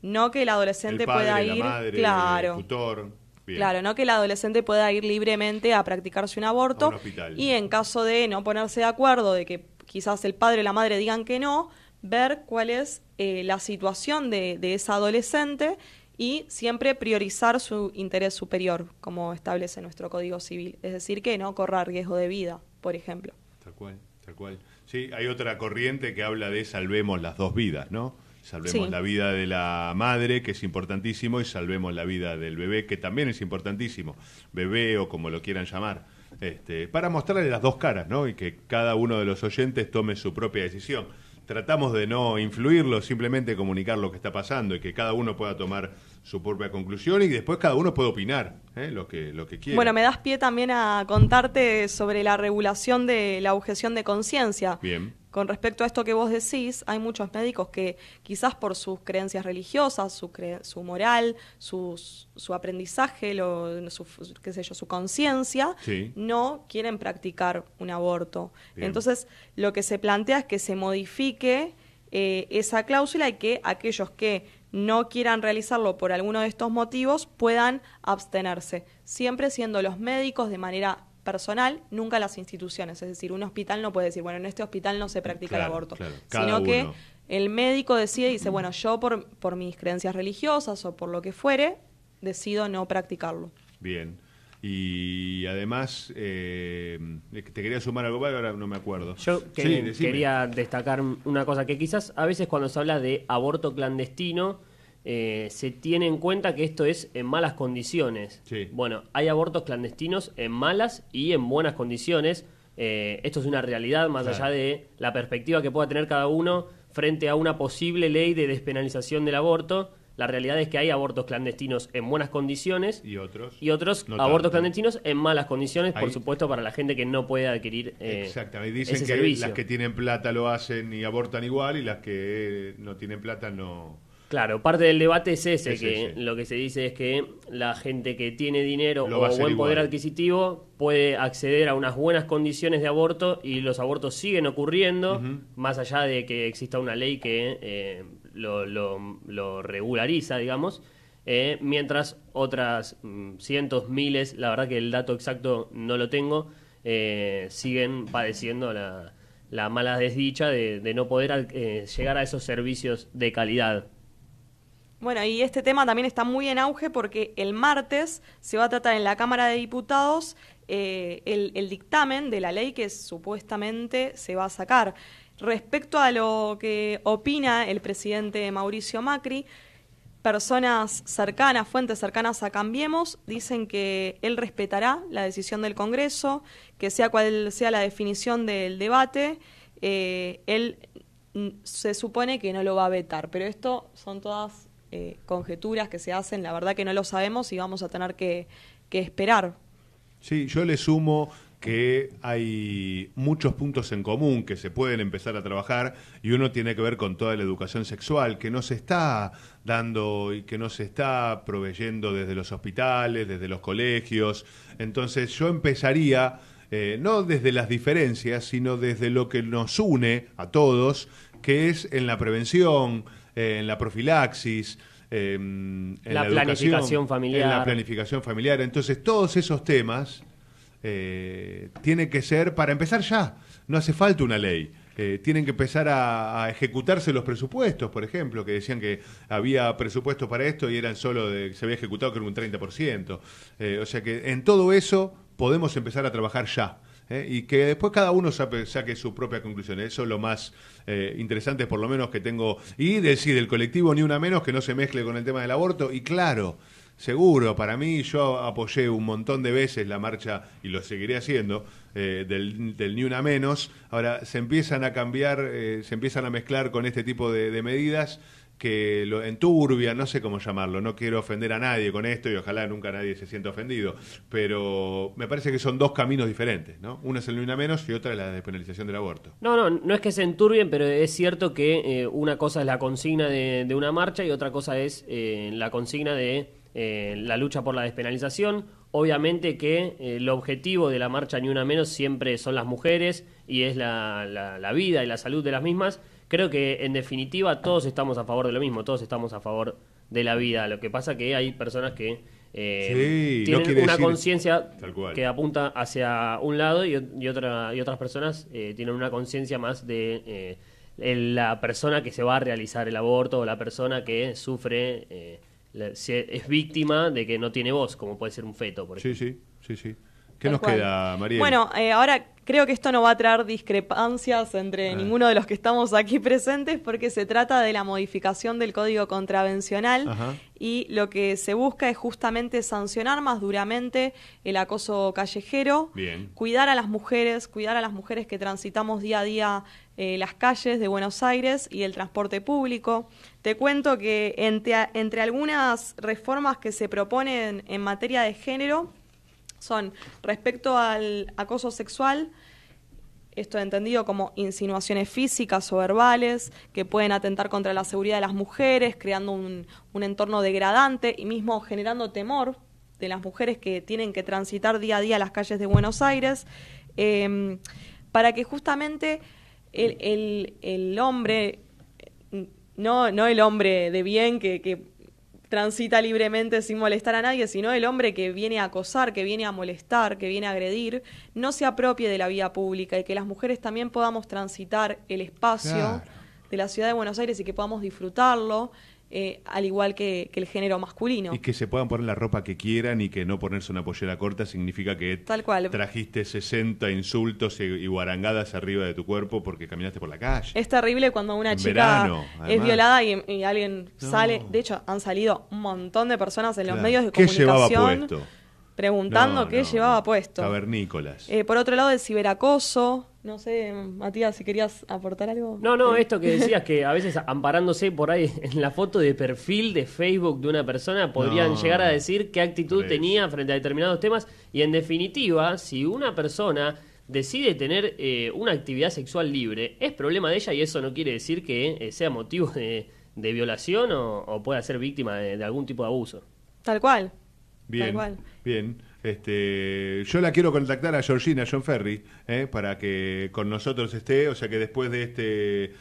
No que el adolescente el padre, pueda la ir. madre, claro. el tutor. Bien. Claro, no que el adolescente pueda ir libremente a practicarse un aborto un y en caso de no ponerse de acuerdo, de que quizás el padre o la madre digan que no, ver cuál es eh, la situación de, de esa adolescente y siempre priorizar su interés superior, como establece nuestro Código Civil. Es decir, que no corra riesgo de vida, por ejemplo. Tal cual, tal cual. Sí, hay otra corriente que habla de salvemos las dos vidas, ¿no? Salvemos Sí. la vida de la madre, que es importantísimo, y salvemos la vida del bebé, que también es importantísimo. Bebé o como lo quieran llamar. Este, para mostrarle las dos caras, ¿no? Y que cada uno de los oyentes tome su propia decisión. tratamos de no influirlo, simplemente comunicar lo que está pasando y que cada uno pueda tomar su propia conclusión y después cada uno puede opinar ¿eh? lo que lo que quiera. Bueno, me das pie también a contarte sobre la regulación de la objeción de conciencia. Bien. Con respecto a esto que vos decís, hay muchos médicos que quizás por sus creencias religiosas, su, cre- su moral, sus- su aprendizaje, lo, su, qué sé yo, su conciencia, Sí. no quieren practicar un aborto. Bien. Entonces, lo que se plantea es que se modifique eh, esa cláusula y que aquellos que no quieran realizarlo por alguno de estos motivos puedan abstenerse, siempre siendo los médicos de manera personal, nunca las instituciones. Es decir, un hospital no puede decir, bueno, en este hospital no se practica el aborto, claro, sino que el médico decide y dice, bueno, yo por, por mis creencias religiosas o por lo que fuere, decido no practicarlo. Bien. Y además, eh, te quería sumar algo, pero ahora no me acuerdo. Yo que- Sí, decime. quería destacar una cosa, que quizás a veces cuando se habla de aborto clandestino, eh, se tiene en cuenta que esto es en malas condiciones. Bueno, hay abortos clandestinos en malas y en buenas condiciones. Eh, esto es una realidad más Claro. allá de la perspectiva que pueda tener cada uno frente a una posible ley de despenalización del aborto. La realidad es que hay abortos clandestinos en buenas condiciones y otros, y otros no abortos tanto. clandestinos en malas condiciones, por supuesto, para la gente que no puede adquirir eh, Exactamente. Dicen ese que servicio. las que tienen plata lo hacen y abortan igual y las que no tienen plata no. Claro, parte del debate es ese, Es que ese. lo que se dice es que la gente que tiene dinero Lo o buen poder adquisitivo puede acceder a unas buenas condiciones de aborto y los abortos siguen ocurriendo, más allá de que exista una ley que eh, lo, lo- regulariza, digamos, eh, mientras otras mm, cientos, miles, la verdad que el dato exacto no lo tengo, eh, siguen padeciendo la, la mala desdicha de, no poder eh, llegar a esos servicios de calidad. Bueno, y este tema también está muy en auge porque el martes se va a tratar en la Cámara de Diputados eh, el dictamen de la ley que supuestamente se va a sacar. Respecto a lo que opina el presidente Mauricio Macri, personas cercanas, fuentes cercanas a Cambiemos, dicen que él respetará la decisión del Congreso, que sea cual sea la definición del debate, eh, él se supone que no lo va a vetar, pero esto son todas eh, conjeturas que se hacen, la verdad que no lo sabemos y vamos a tener que, que esperar. Sí, yo le sumo que hay muchos puntos en común que se pueden empezar a trabajar y uno tiene que ver con toda la educación sexual que no se está dando y que no se está proveyendo desde los hospitales, desde los colegios. Entonces yo empezaría, eh, no desde las diferencias, sino desde lo que nos une a todos, que es en la prevención, eh, en la profilaxis. eh, en La educación, planificación familiar. En la planificación familiar. Entonces, todos esos temas eh, tienen que ser, para empezar ya, no hace falta una ley. Eh, tienen que empezar a, ejecutarse los presupuestos, por ejemplo, que decían que había presupuesto para esto y eran solo de, se había ejecutado creo un 30%. Eh, o sea que en todo eso podemos empezar a trabajar ya. ¿eh? Y que después cada uno saque, saque su propia conclusión. Eso es lo más eh, interesante, por lo menos que tengo. Y decir, del colectivo ni una menos que no se mezcle con el tema del aborto. Y claro, Seguro, para mí yo apoyé un montón de veces la marcha y lo seguiré haciendo eh, del, del ni una menos. Ahora se empiezan a cambiar, eh, se empiezan a mezclar con este tipo de, medidas que lo enturbian, no sé cómo llamarlo, no quiero ofender a nadie con esto y ojalá nunca nadie se sienta ofendido, pero me parece que son dos caminos diferentes, ¿no? Uno es el ni una menos y otra es la despenalización del aborto. No, no, no es que se enturbien, pero es cierto que eh, una cosa es la consigna de, una marcha y otra cosa es la consigna de eh, la lucha por la despenalización. Obviamente que eh, el objetivo de la marcha Ni Una Menos siempre son las mujeres y es la, la- la vida y la salud de las mismas. Creo que en definitiva todos estamos a favor de lo mismo, todos estamos a favor de la vida. Lo que pasa que hay personas que eh, Sí, tienen una conciencia que apunta hacia un lado y, ot- y otra, y otras personas eh, tienen una conciencia más de eh, la persona que se va a realizar el aborto o la persona que sufre, eh, la- se- es víctima de que no tiene voz, como puede ser un feto, por Sí, ejemplo. sí, sí, sí. ¿Qué Tal nos cual. queda, María? Bueno, eh, ahora Creo que esto no va a traer discrepancias entre Ah. ninguno de los que estamos aquí presentes porque se trata de la modificación del código contravencional Ajá. y lo que se busca es justamente sancionar más duramente el acoso callejero, Bien. cuidar a las mujeres, cuidar a las mujeres que transitamos día a día eh, las calles de Buenos Aires y el transporte público. Te cuento que entre, entre algunas reformas que se proponen en materia de género son respecto al acoso sexual, esto entendido como insinuaciones físicas o verbales que pueden atentar contra la seguridad de las mujeres, creando un, un entorno degradante y mismo generando temor de las mujeres que tienen que transitar día a día las calles de Buenos Aires, eh, para que justamente el, el- el hombre, no, no el hombre de bien que, que transita libremente sin molestar a nadie, sino el hombre que viene a acosar, que viene a molestar, que viene a agredir, no se apropie de la vía pública y que las mujeres también podamos transitar el espacio Claro. de la ciudad de Buenos Aires y que podamos disfrutarlo, eh, al igual que, que el género masculino. Y que se puedan poner la ropa que quieran y que no ponerse una pollera corta significa que Tal cual. trajiste 60 insultos y, y guarangadas arriba de tu cuerpo porque caminaste por la calle. Es terrible cuando una En chica verano, es violada y, y alguien No. sale. De hecho, han salido un montón de personas en los Claro. medios de ¿Qué llevaba comunicación puesto? Preguntando No, qué no, llevaba puesto. Cavernícolas. Eh, por otro lado, el ciberacoso. No sé, Matías, si querías aportar algo. No, no, Sí. esto que decías que a veces amparándose por ahí en la foto de perfil de Facebook de una persona podrían No. llegar a decir qué actitud tenía frente a determinados temas y en definitiva, si una persona decide tener eh, una actividad sexual libre, es problema de ella y eso no quiere decir que eh, sea motivo de, de violación o, o pueda ser víctima de, de algún tipo de abuso. Tal cual. Bien, Tal cual. bien. Este, yo la quiero contactar a Georgina John Ferry eh, para que con nosotros esté, o sea que después de este,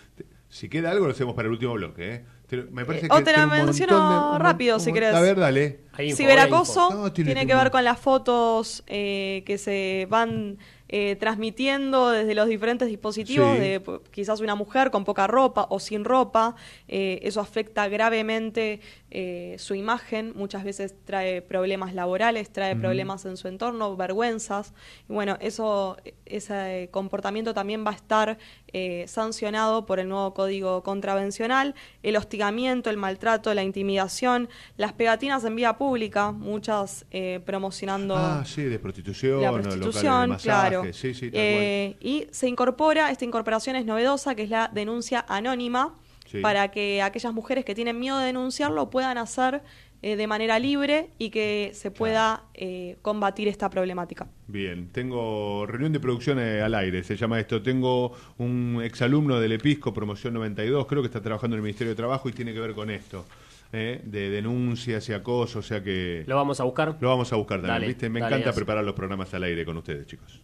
si queda algo lo hacemos para el último bloque. Eh. Te- Me parece Eh, que o te la menciono de- rápido, si querés. A ver, dale. Ciberacoso No, tiene tiene que- ver con las fotos eh, que se van eh, transmitiendo desde los diferentes dispositivos Sí. de quizás una mujer con poca ropa o sin ropa. eh, eso afecta gravemente eh, su imagen. Muchas veces trae problemas laborales, trae problemas en su entorno, vergüenzas. Y bueno, eso, ese comportamiento también va a estar eh, sancionado por el nuevo código contravencional. El hostigamiento, el maltrato, la intimidación, las pegatinas en vía pública, muchas eh, promocionando Ah, sí, de prostitución, la o locales de prostitución, masaje, claro. Sí, sí, tal Eh, y se incorpora, esta incorporación es novedosa, que es la denuncia anónima, Sí. para que aquellas mujeres que tienen miedo de denunciarlo puedan hacer eh, de manera libre y que se pueda eh, combatir esta problemática. Bien, tengo reunión de producción eh, al aire, se llama esto. Tengo un exalumno del EPISCO, promoción 92, creo que está trabajando en el Ministerio de Trabajo y tiene que ver con esto, eh, de denuncias y acoso, o sea que... ¿Lo vamos a buscar? Lo vamos a buscar también, Dale, ¿viste? Me dale, encanta preparar los programas al aire con ustedes, chicos.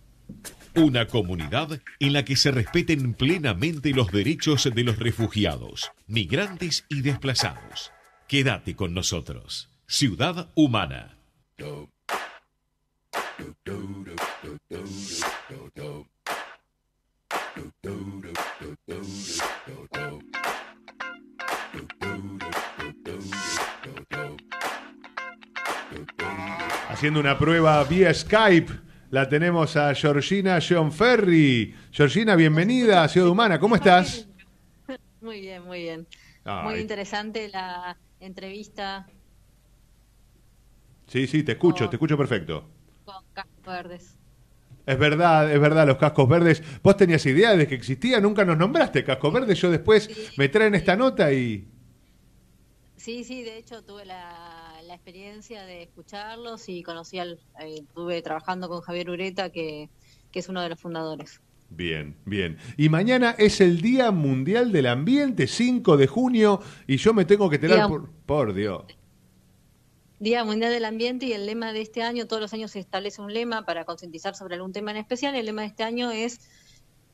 Una comunidad en la que se respeten plenamente los derechos de los refugiados, migrantes y desplazados. Quédate con nosotros. Ciudad Humana. Haciendo una prueba vía Skype, la tenemos a Georgina John Ferry. Georgina, bienvenida a Ciudad Humana, ¿cómo estás? Muy bien, muy bien. Ay. Muy interesante la entrevista Sí, sí, te escucho, te escucho perfecto. con Cascos Verdes. Es verdad, es verdad, los cascos verdes. Vos tenías idea de que existía, nunca nos nombraste cascos verdes. Yo después me traen esta nota y. Sí, sí, de hecho tuve la experiencia de escucharlos y conocí al, eh, estuve trabajando con Javier Ureta, que, que es uno de los fundadores. Bien, bien. Y mañana es el Día Mundial del Ambiente, 5 de junio, y yo me tengo que tener Día- por. Por Dios. Día Mundial del Ambiente y el lema de este año, todos los años se establece un lema para concientizar sobre algún tema en especial. El lema de este año es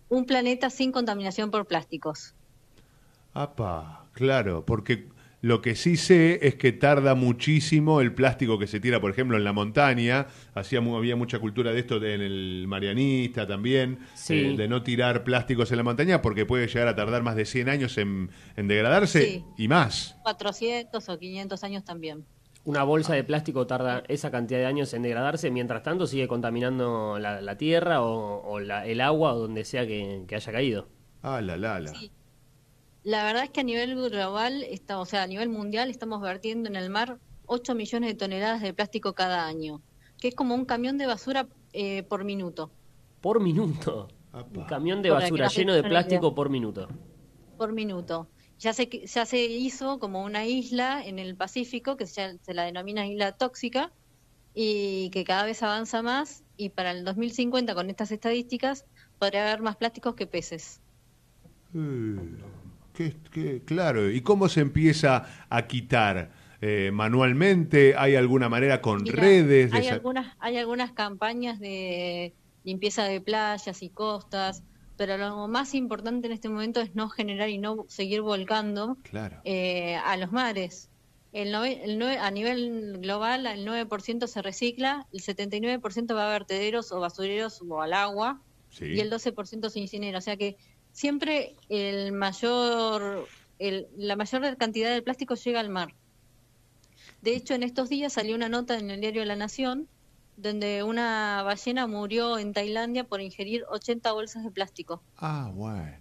un planeta sin contaminación por plásticos. Apa, claro, porque lo que sí sé es que tarda muchísimo el plástico que se tira, por ejemplo, en la montaña. Hacía, mu- había mucha cultura de esto de- en el Marianista también, Sí. eh, de no tirar plásticos en la montaña porque puede llegar a tardar más de 100 años en, en degradarse Sí. y más. 400 o 500 años también. Una bolsa de plástico tarda esa cantidad de años en degradarse, mientras tanto sigue contaminando la, la tierra o, o la- el agua o donde sea que, que haya caído. Ah, la, la, la. Sí. La verdad es que a nivel global, está, o sea, a nivel mundial, estamos vertiendo en el mar 8 millones de toneladas de plástico cada año, que es como un camión de basura eh, por minuto. Por minuto. Un camión de basura lleno de plástico por minuto. Por minuto. Ya se, ya se hizo como una isla en el Pacífico que se, se la denomina isla tóxica y que cada vez avanza más y para el 2050 con estas estadísticas podría haber más plásticos que peces. Eh, qué- qué- claro, ¿y cómo se empieza a quitar? Eh, ¿Manualmente? ¿Hay alguna manera con Mira, redes? de Hay algunas, hay algunas campañas de limpieza de playas y costas, pero lo más importante en este momento es no generar y no seguir volcando Claro. eh, a los mares. El nove- el a nivel global, el 9% se recicla, el 79% va a vertederos o basureros o al agua, Sí. y el 12% se incinera. O sea que siempre el mayor, el- la mayor cantidad de plástico llega al mar. De hecho, en estos días salió una nota en el diario La Nación donde una ballena murió en Tailandia por ingerir 80 bolsas de plástico, Ah, bueno.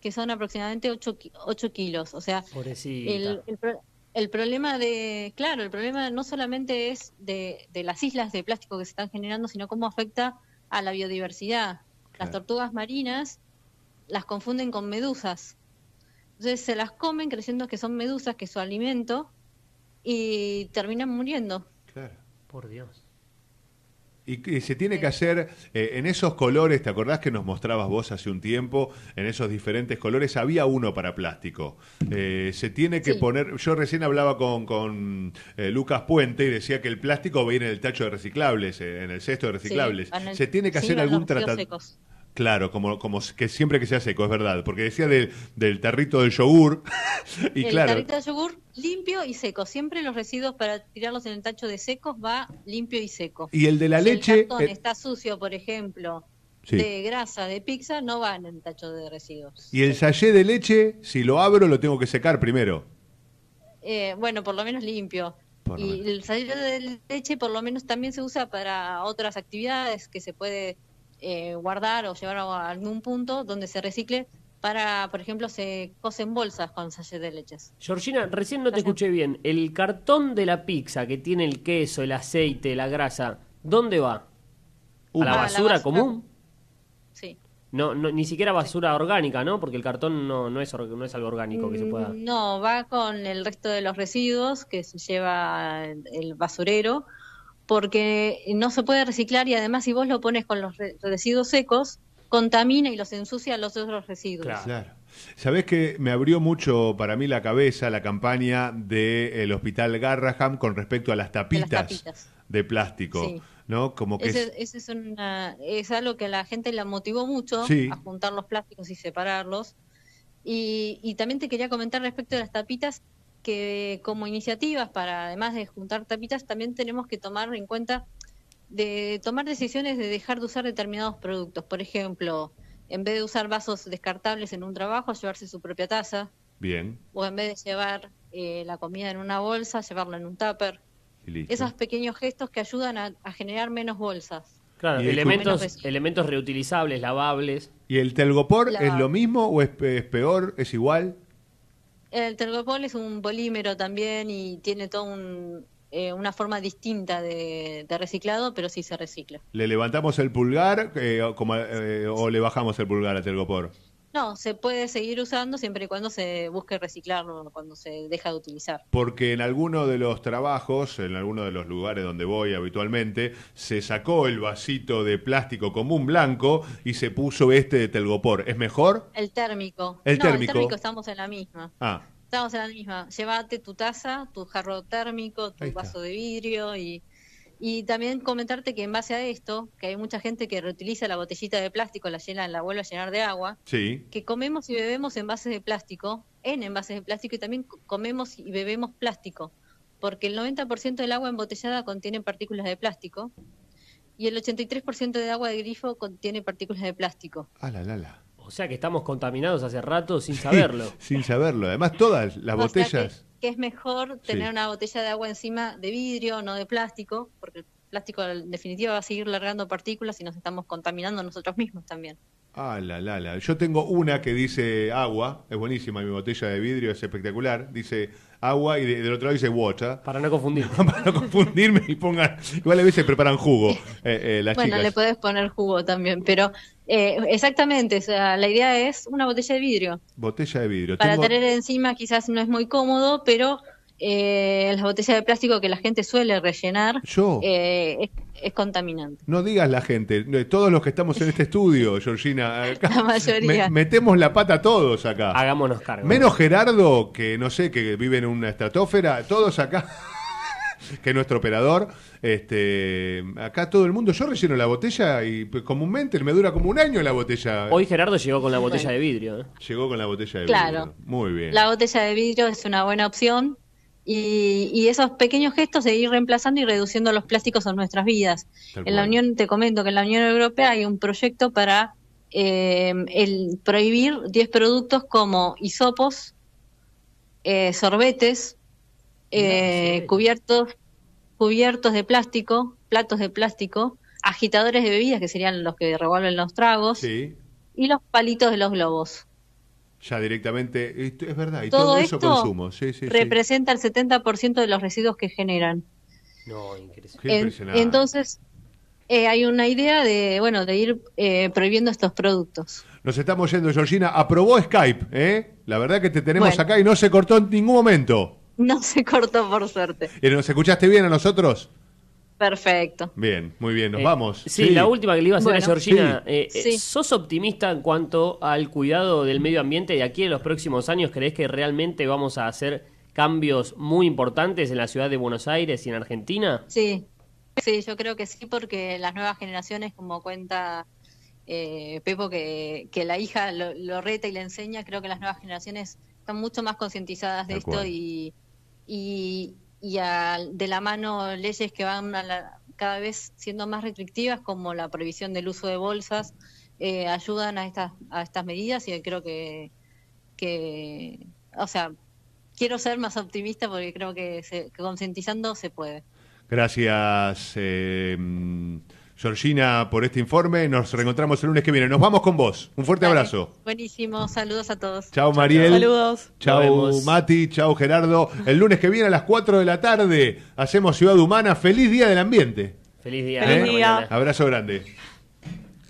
que son aproximadamente 8, ki- 8 kilos. O sea, Pobrecita. el, el pro- el problema de, claro, el problema no solamente es de, de las islas de plástico que se están generando, sino cómo afecta a la biodiversidad. Las tortugas marinas las confunden con medusas. Entonces se las comen creyendo que son medusas, que es su alimento, y terminan muriendo. Claro. Por Dios. Y que se tiene que hacer eh, en esos colores, ¿te acordás que nos mostrabas vos hace un tiempo? En esos diferentes colores había uno para plástico. Eh, se tiene que Sí. poner, yo recién hablaba con, con eh, Lucas Puente y decía que el plástico viene en el tacho de reciclables, eh, en el cesto de reciclables. Sí, van el- se tiene que hacer algún tratamiento. Claro, como, como que siempre que sea seco, es verdad. Porque decía del, del tarrito del yogur. y el claro, tarrito de yogur limpio y seco. Siempre los residuos para tirarlos en el tacho de secos va limpio y seco. Y el de la Si leche, El cartón eh, está sucio, por ejemplo, Sí. de grasa de pizza, no va en el tacho de residuos. y el sachet de leche, si lo abro, lo tengo que secar primero. Eh, bueno, por lo menos limpio. Por y el salido de leche por lo menos también se usa para otras actividades que se puede eh, guardar o llevar a algún punto donde se recicle para, por ejemplo, se cosen bolsas con sachet de leches. Georgina, recién no te escuché bien. El cartón de la pizza que tiene el queso, el aceite, la grasa, ¿dónde va? ¿A la Ah, la basura común? Sí. No, no, ni siquiera basura orgánica, ¿no? Porque el cartón no, no, es, or- no es algo orgánico que se pueda... Mm, No, va con el resto de los residuos que se lleva el el basurero, porque no se puede reciclar y además si vos lo pones con los re- residuos secos, contamina y los ensucia los otros residuos. Claro. Sabés que me abrió mucho para mí la cabeza la campaña del Hospital Garraham con respecto a las tapitas, tapitas. de plástico, Sí. ¿no? Como que Ese, es- ese es, una- es algo que a la gente la motivó mucho Sí. a juntar los plásticos y separarlos. Y, y también te quería comentar respecto de las tapitas que como iniciativas para además de juntar tapitas también tenemos que tomar en cuenta de tomar decisiones de dejar de usar determinados productos. Por ejemplo, en vez de usar vasos descartables en un trabajo, llevarse su propia taza, bien, o en vez de llevar eh, la comida en una bolsa, llevarla en un tupper. Esos pequeños gestos que ayudan a, a generar menos bolsas. Claro, elementos, Menos elementos reutilizables, lavables. ¿Y el telgopor La- es lo mismo o es, pe- es peor? ¿Es igual? El tergopol es un polímero también y tiene toda una forma distinta de, reciclado, pero sí se recicla. ¿Le levantamos el pulgar eh, como, eh, o le bajamos el pulgar al telgopor? No, se puede seguir usando siempre y cuando se busque reciclarlo, cuando se deja de utilizar. Porque en alguno de los trabajos, en alguno de los lugares donde voy habitualmente, se sacó el vasito de plástico común blanco y se puso este de telgopor. ¿Es mejor? El térmico. El no, térmico. el térmico estamos en la misma. Ah, Estamos en la misma. Llévate tu taza, tu jarro térmico, tu vaso de vidrio y, y también comentarte que en base a esto, que hay mucha gente que reutiliza la botellita de plástico, la llena, la vuelve a llenar de agua, sí. que comemos y bebemos envases de plástico, en envases de plástico y también co- comemos y bebemos plástico, porque el 90% del agua embotellada contiene partículas de plástico y el 83% de agua de grifo contiene partículas de plástico. Ah, la, la, la. O sea que estamos contaminados hace rato sin saberlo. Sin saberlo. Además, todas las O botellas. Que es mejor tener Sí. una botella de agua encima de vidrio, no de plástico, porque el plástico en definitiva va a seguir largando partículas y nos estamos contaminando nosotros mismos también. Ah, la, la, la. Yo tengo una que dice agua, es buenísima, mi botella de vidrio es espectacular. Dice agua y de- del otro lado dice water. Para no confundir. Para no confundirme y pongan. Igual a veces preparan jugo eh, eh, las bueno, chicas. le podés poner jugo también, pero eh, exactamente, o sea, la idea es una botella de vidrio. Botella de vidrio. Para Tengo- tener encima quizás no es muy cómodo, pero eh, las botellas de plástico que la gente suele rellenar Yo. eh, es, es contaminante. No digas la gente, todos los que estamos en este estudio, Georgina, acá, La mayoría. me- metemos la pata todos acá. Hagámonos cargo. Menos Gerardo, que no sé, que vive en una estratosfera, todos acá, que es nuestro operador. Este, acá todo el mundo, yo relleno la botella y pues, comúnmente me dura como un año la botella. Hoy Gerardo llegó con la botella Bueno. de vidrio. ¿eh? Llegó con la botella de Claro. vidrio. Muy bien. La botella de vidrio es una buena opción y, y esos pequeños gestos de ir reemplazando y reduciendo los plásticos en nuestras vidas. Tal En la cual. Unión, te comento que en la Unión Europea hay un proyecto para eh, el prohibir 10 productos como hisopos, eh, sorbetes, eh, cubiertos, cubiertos de plástico, platos de plástico, agitadores de bebidas, que serían los que revuelven los tragos, Sí, y los palitos de los globos. Ya directamente, esto es verdad, y Todo todo, eso esto consumo. Sí, sí, sí. representa el 70% de los residuos que generan. No, increíble. Qué En- impresionante. entonces, eh, hay una idea de, bueno, de ir eh, prohibiendo estos productos. Nos estamos yendo, Georgina. Aprobó Skype, ¿eh? La verdad que te tenemos Bueno. acá y no se cortó en ningún momento. No se cortó por suerte. ¿Y ¿Nos escuchaste bien a nosotros? Perfecto. Bien, muy bien, nos Eh, vamos. Sí, la última que le iba a hacer a Bueno. Georgina. Sí. eh, eh, Sí. ¿Sos optimista en cuanto al cuidado del medio ambiente de aquí en los próximos años? ¿Crees que realmente vamos a hacer cambios muy importantes en la ciudad de Buenos Aires y en Argentina? Sí, sí, yo creo que sí, porque las nuevas generaciones, como cuenta eh, Pepo, que, que la hija lo, lo reta y le enseña, creo que las nuevas generaciones están mucho más concientizadas de esto y, y al- de la mano leyes que van a la- cada vez siendo más restrictivas, como la prohibición del uso de bolsas, eh, ayudan a estas, a estas medidas y creo que, que, o sea, quiero ser más optimista porque creo que, se- que concientizando se puede. Gracias, eh, Georgina, por este informe. Nos reencontramos el lunes que viene. Nos vamos con vos. Un fuerte Dale. abrazo. Buenísimo, saludos a todos. Chao, Mariel. Saludos. Chao. Mati. Chao, Gerardo. El lunes que viene a las 4 de la tarde hacemos Ciudad Humana. Feliz Día del Ambiente. Feliz día. Feliz hasta día. Abrazo grande.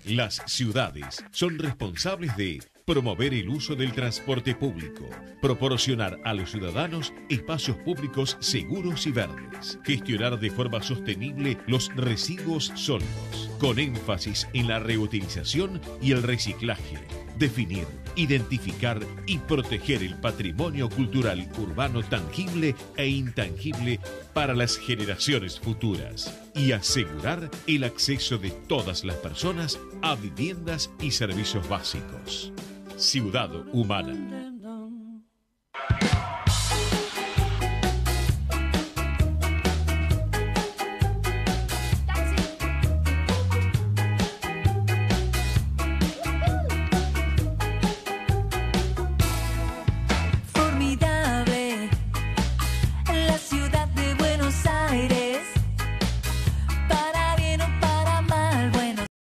Las ciudades son responsables de promover el uso del transporte público, proporcionar a los ciudadanos espacios públicos seguros y verdes, gestionar de forma sostenible los residuos sólidos, con énfasis en la reutilización y el reciclaje, definir, identificar y proteger el patrimonio cultural urbano tangible e intangible para las generaciones futuras y asegurar el acceso de todas las personas a viviendas y servicios básicos. Ciudad Humana.